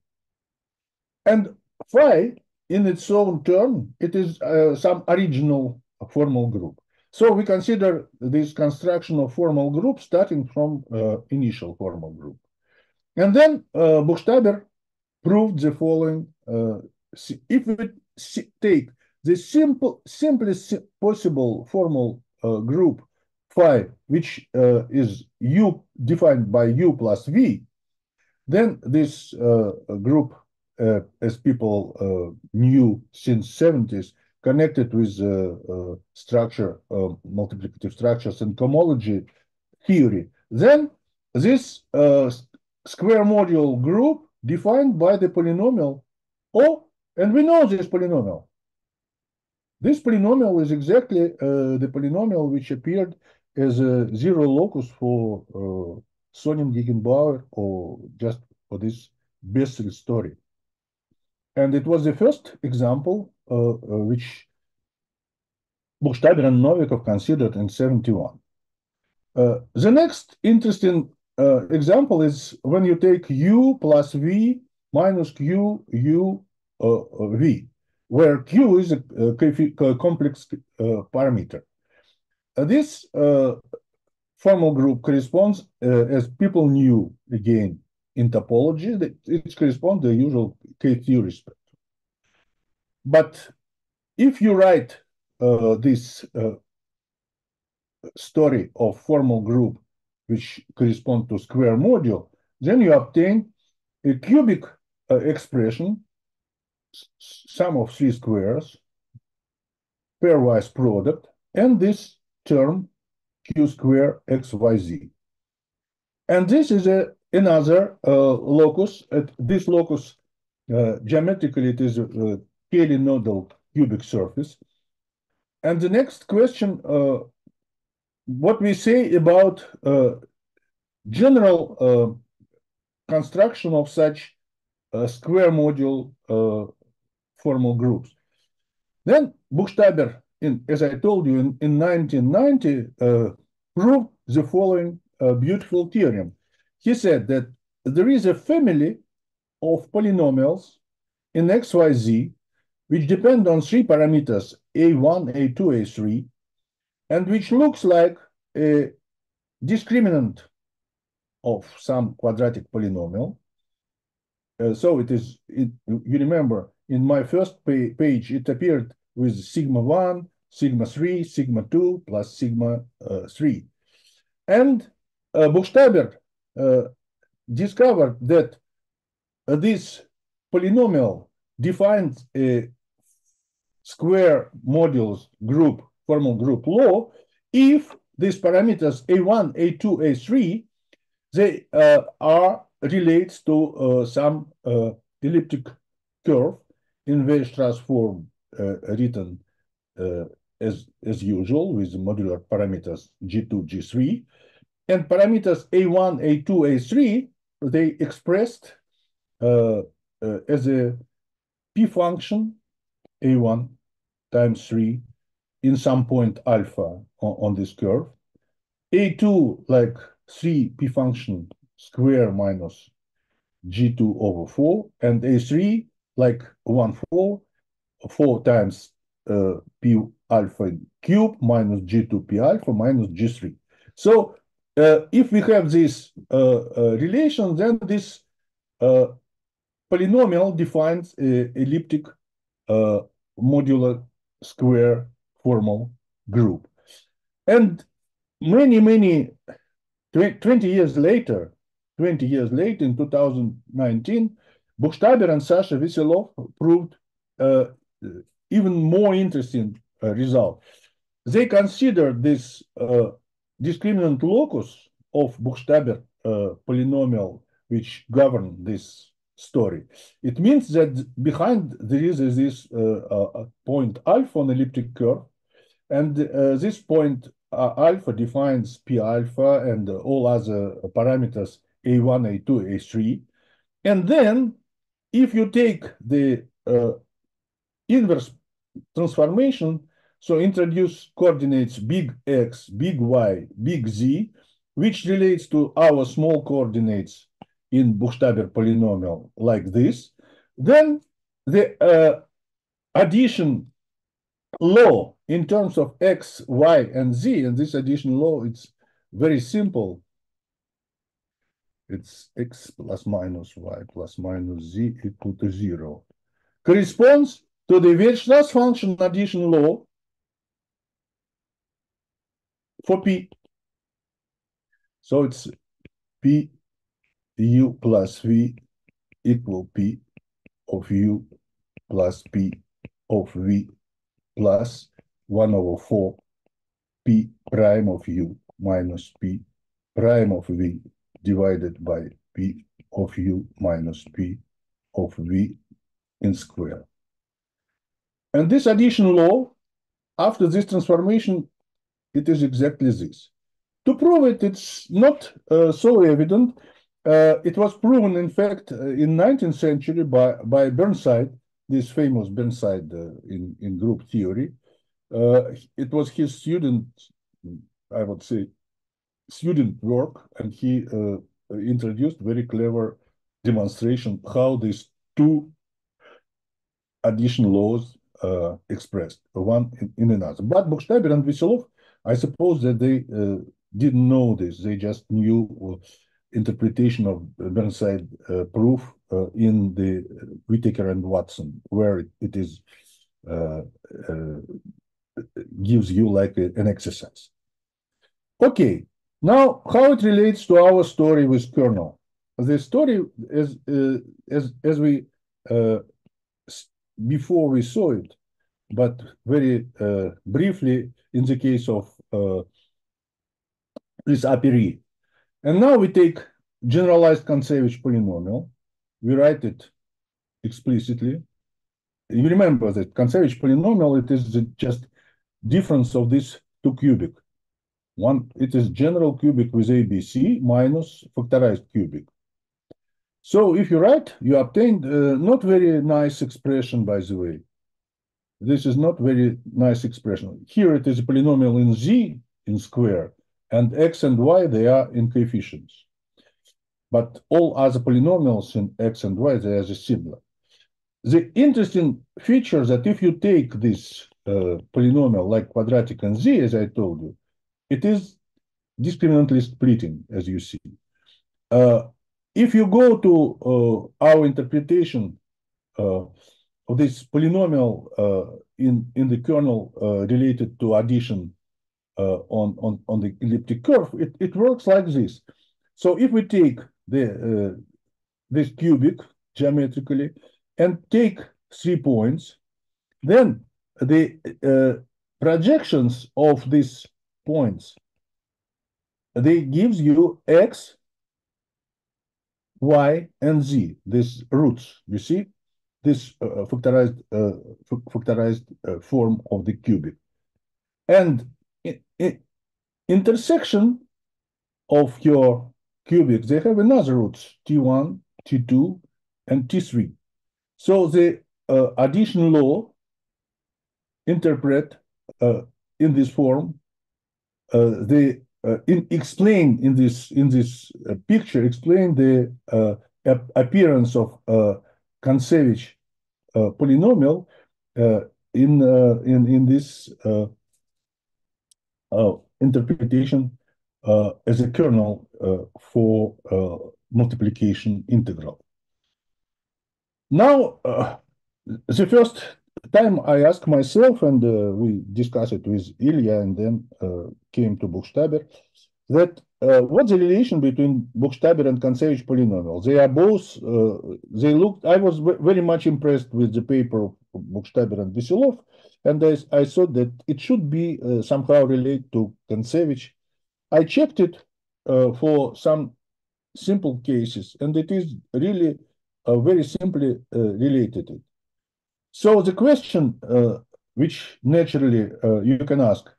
And phi, in its own turn, it is uh, some original formal group. So we consider this construction of formal group starting from uh, initial formal group. And then uh, Buchstaber proved the following. Uh, if we take the simple, simplest possible formal uh, group phi, which uh, is U defined by U plus V, then this uh, group, uh, as people uh, knew since 70s, connected with uh, structure, multiplicative structures and cohomology theory. Then this square module group defined by the polynomial O, and we know this polynomial. This polynomial is exactly uh, the polynomial which appeared as a zero locus for uh, Sonin Gegenbauer or just for this Bessel story. And it was the first example uh, uh, which Buchstaber and Novikov considered in 71. Uh, the next interesting uh, example is when you take u plus v minus q u v, where q is a, a complex parameter. this formal group corresponds, as people knew again in topology, that it corresponds to the usual K-theory spectrum. But if you write uh, this uh, story of formal group, which correspond to square module, then you obtain a cubic uh, expression, sum of three squares, pairwise product, and this term q square xyz. And this is a another uh, locus. At this locus, uh, geometrically, it is a, a nodal cubic surface. And the next question, uh, what we say about uh, general uh, construction of such uh, square module formal groups. Then Buchstaber, in, as I told you, in, in 1990, proved the following beautiful theorem he said that there is a family of polynomials in XYZ which depend on three parameters, A1, A2, A3, and which looks like a discriminant of some quadratic polynomial. Uh, so it is, it, you remember, in my first pa page, it appeared with sigma 1, sigma 3, sigma 2, plus sigma uh, 3. And uh, Buchstaber uh, discovered that uh, this polynomial defines a square modules group, formal group law, if these parameters A1, A2, A3, they uh, are relates to uh, some uh, elliptic curve in Weierstrass form uh, written as, as usual with modular parameters G2, G3, and parameters A1, A2, A3, they expressed uh, uh, as a p function A1 times 3 in some point alpha on, on this curve. A2 like 3 p function square minus g2 over 4, and A3 like 1, 4, 4 times uh, p alpha cube minus g2 p alpha minus g3. So uh, if we have this uh, uh, relation, then this polynomial defines a elliptic modular square formal group. And many, many, 20 years later, 20 years later, in 2019, Buchstaber and Sasha Veselov proved uh, even more interesting uh, result. They considered this uh, discriminant locus of Buchstaber uh, polynomial which govern this story. It means that behind there is this uh, point alpha on elliptic curve, and this point alpha defines p alpha and all other parameters a1, a2, a3. And then if you take the uh, inverse transformation, so introduce coordinates big X, big Y, big Z, which relates to our small coordinates in Buchstaber polynomial like this, then the uh, addition law in terms of X, Y, and Z, and this addition law, it's very simple. It's X plus minus Y plus minus Z equal to zero. Corresponds to the Weierstrass function addition law for P. So it's P U plus V equal P of U plus P of V plus 1 over 4 P prime of U minus P prime of V divided by P of U minus P of V in square. And this addition law, after this transformation, it is exactly this. To prove it, it's not uh, so evident. Uh, it was proven, in fact, uh, in 19th century by, by Burnside, this famous Burnside uh, in, in group theory. Uh, it was his student, I would say, student work, and he uh, introduced very clever demonstration how these two addition laws uh, expressed, one in, in, another. But Buchstaber and Veselov, I suppose that they uh, didn't know this. They just knew uh, interpretation of Burnside uh, proof uh, in the Whittaker and Watson, where it, it is gives you like a, an exercise. Okay, now how it relates to our story with kernel. The story is as as we before we saw it, but very uh, briefly in the case of uh, this Apéry. And now we take generalized Kontsevich polynomial, we write it explicitly. You remember that Kontsevich polynomial, it is just difference of this two cubic. One, it is general cubic with ABC minus factorized cubic. So if you write, you obtained uh, not very nice expression, by the way. This is not very nice expression. Here it is a polynomial in Z in square, and X and Y, they are in coefficients. But all other polynomials in X and Y, they are similar. The interesting feature that if you take this uh, polynomial like quadratic and Z, as I told you, it is discriminantly splitting, as you see. Uh, if you go to uh, our interpretation uh, of this polynomial uh, in, in the kernel uh, related to addition uh, on, on, on the elliptic curve, it, it works like this. So if we take the this cubic geometrically and take three points, then the projections of these points they gives you x y, and z, these roots, you see? This uh, factorized, uh, factorized uh, form of the cubic. And in, in intersection of your cubic, they have another roots, T1, T2, and T3. So the uh, addition law interpret uh, in this form uh, the uh, in, explain in this in this uh, picture explain the uh, ap appearance of uh, Kontsevich uh, polynomial uh, in in in this interpretation as a kernel for multiplication integral. Now, the first time I asked myself, and uh, we discussed it with Ilya, and then uh, came to Buchstaber, that uh, what's the relation between Buchstaber and Kontsevich polynomial? They are both, uh, they looked, I was very much impressed with the paper of Buchstaber and Veselov, and I, I thought that it should be uh, somehow related to Kontsevich. I checked it uh, for some simple cases, and it is really very simply related. So the question uh, which naturally uh, you can ask,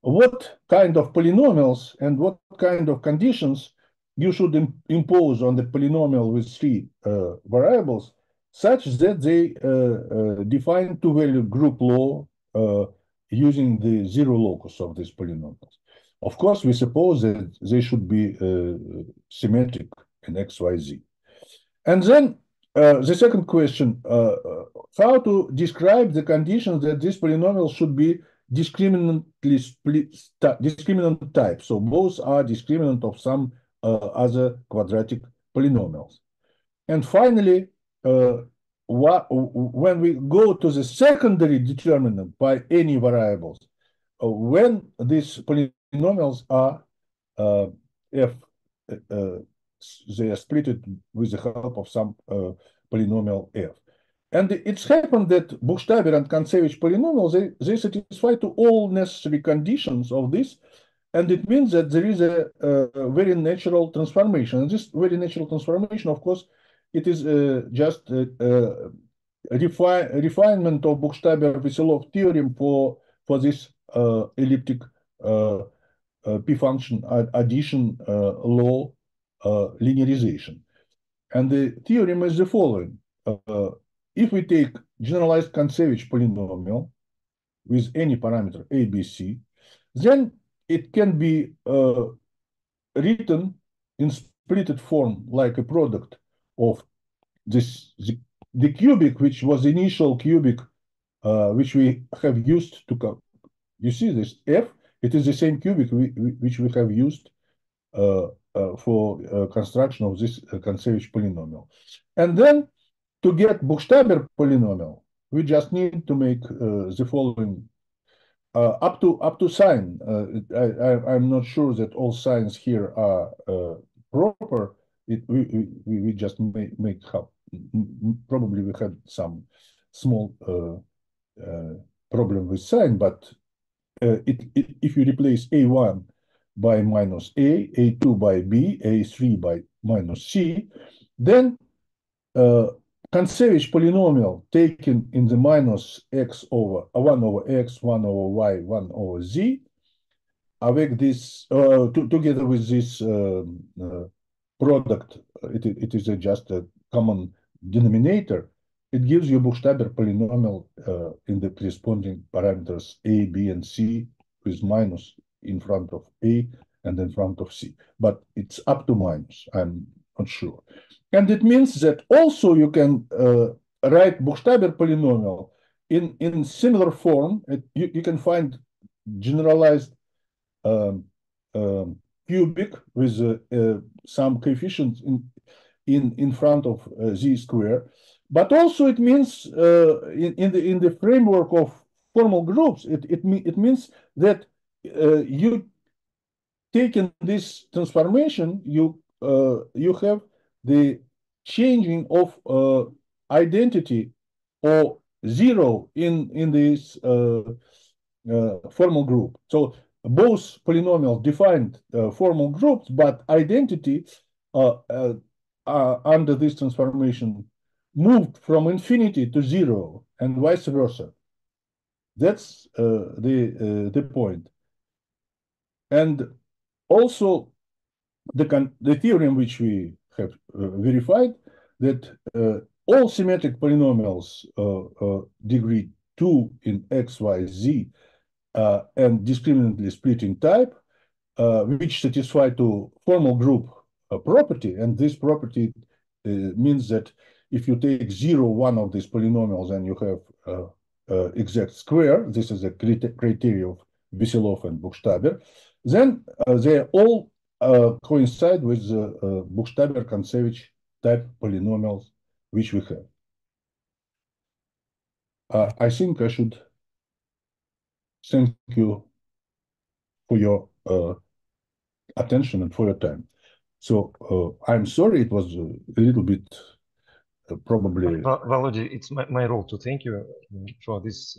what kind of polynomials and what kind of conditions you should impose on the polynomial with three uh, variables such that they define two-value group law using the zero locus of these polynomials. Of course, we suppose that they should be symmetric in x, y, z. And then Uh, the second question, uh, uh, how to describe the conditions that this polynomial should be discriminantly split, discriminant type. So both are discriminant of some other quadratic polynomials. And finally, when we go to the secondary determinant by any variables, when these polynomials are if they are split with the help of some polynomial f. And it's happened that Buchstaber and Kontsevich polynomials, they, they satisfy to all necessary conditions of this, and it means that there is a, a very natural transformation. And this very natural transformation, of course, it is uh, just a, a, refi refinement of Buchstaber-Veselov theorem for, for this uh, elliptic uh, p-function addition law linearization. And the theorem is the following. if we take generalized Kontsevich polynomial with any parameter a, b, c, then it can be uh, written in splitted form like a product of this the, the cubic which was initial cubic uh, which we have used to come you see this f it is the same cubic we, we, which we have used uh, uh for uh, construction of this uh, Kontsevich polynomial and then to get Buchstaber polynomial we just need to make the following uh, up to up to sign, uh, I, am not sure that all signs here are uh, proper. It, we, we, we just make, make. Probably we had some small problem with sign, but it, it, if you replace A1 by minus A, A2 by B, A3 by minus C, then uh, Kontsevich polynomial taken in the minus x over uh, 1 over x, 1 over y, 1 over z, avec this, uh, to, together with this um, uh, product, it, it is just a common denominator, it gives you Buchstaber polynomial uh, in the corresponding parameters a, b, and c with minus in front of a and in front of c. But it's up to minus, I'm not sure. And it means that also you can uh, write Buchstaber polynomial in, in similar form. It, you, you can find generalized um, um, cubic with uh, uh, some coefficients in, in, in front of uh, z square. But also it means uh, in, in, the, in the framework of formal groups, it, it, it means that uh, you taking this transformation, you, you have the changing of uh, identity or zero in, in this uh, uh, formal group. So both polynomials defined uh, formal groups, but identity uh, uh, under this transformation moved from infinity to zero and vice versa. That's the, the point. And also the, the theorem which we have uh, verified that uh, all symmetric polynomials uh, degree 2 in x, y, z and discriminantly splitting type, which satisfy to formal group property, and this property means that if you take zero one of these polynomials and you have uh, uh, exact square, this is a criteria of Veselov and Buchstaber, then uh, they all uh, coincide with the uh, Buchstaber-Kontsevich type polynomials which we have. Uh, I think I should thank you for your uh, attention and for your time. So uh, I'm sorry it was a little bit probably. Volodya, it's my, my role to thank you for this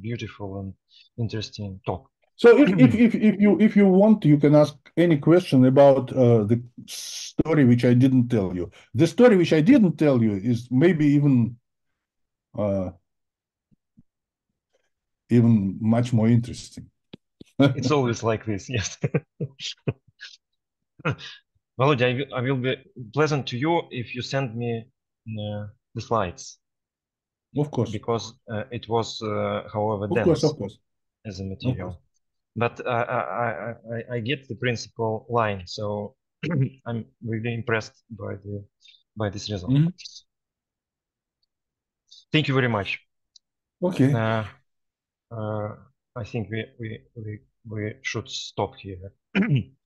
beautiful and interesting talk. So if, [CLEARS THROAT] if, if, if you if you want, you can ask any question about uh, the story which I didn't tell you. The story which I didn't tell you is maybe even uh, even much more interesting. [LAUGHS] It's always like this, yes. [LAUGHS] Volodya, I I will be pleasant to you if you send me uh, the slides Of course, because uh, it was, uh, however, of dense course, of course. as a material. But uh, I, I, I, I get the principal line, so [CLEARS THROAT] I'm really impressed by the by this result. Mhm. Thank you very much. Okay. Uh, uh, I think we, we, we, we should stop here. [CLEARS THROAT]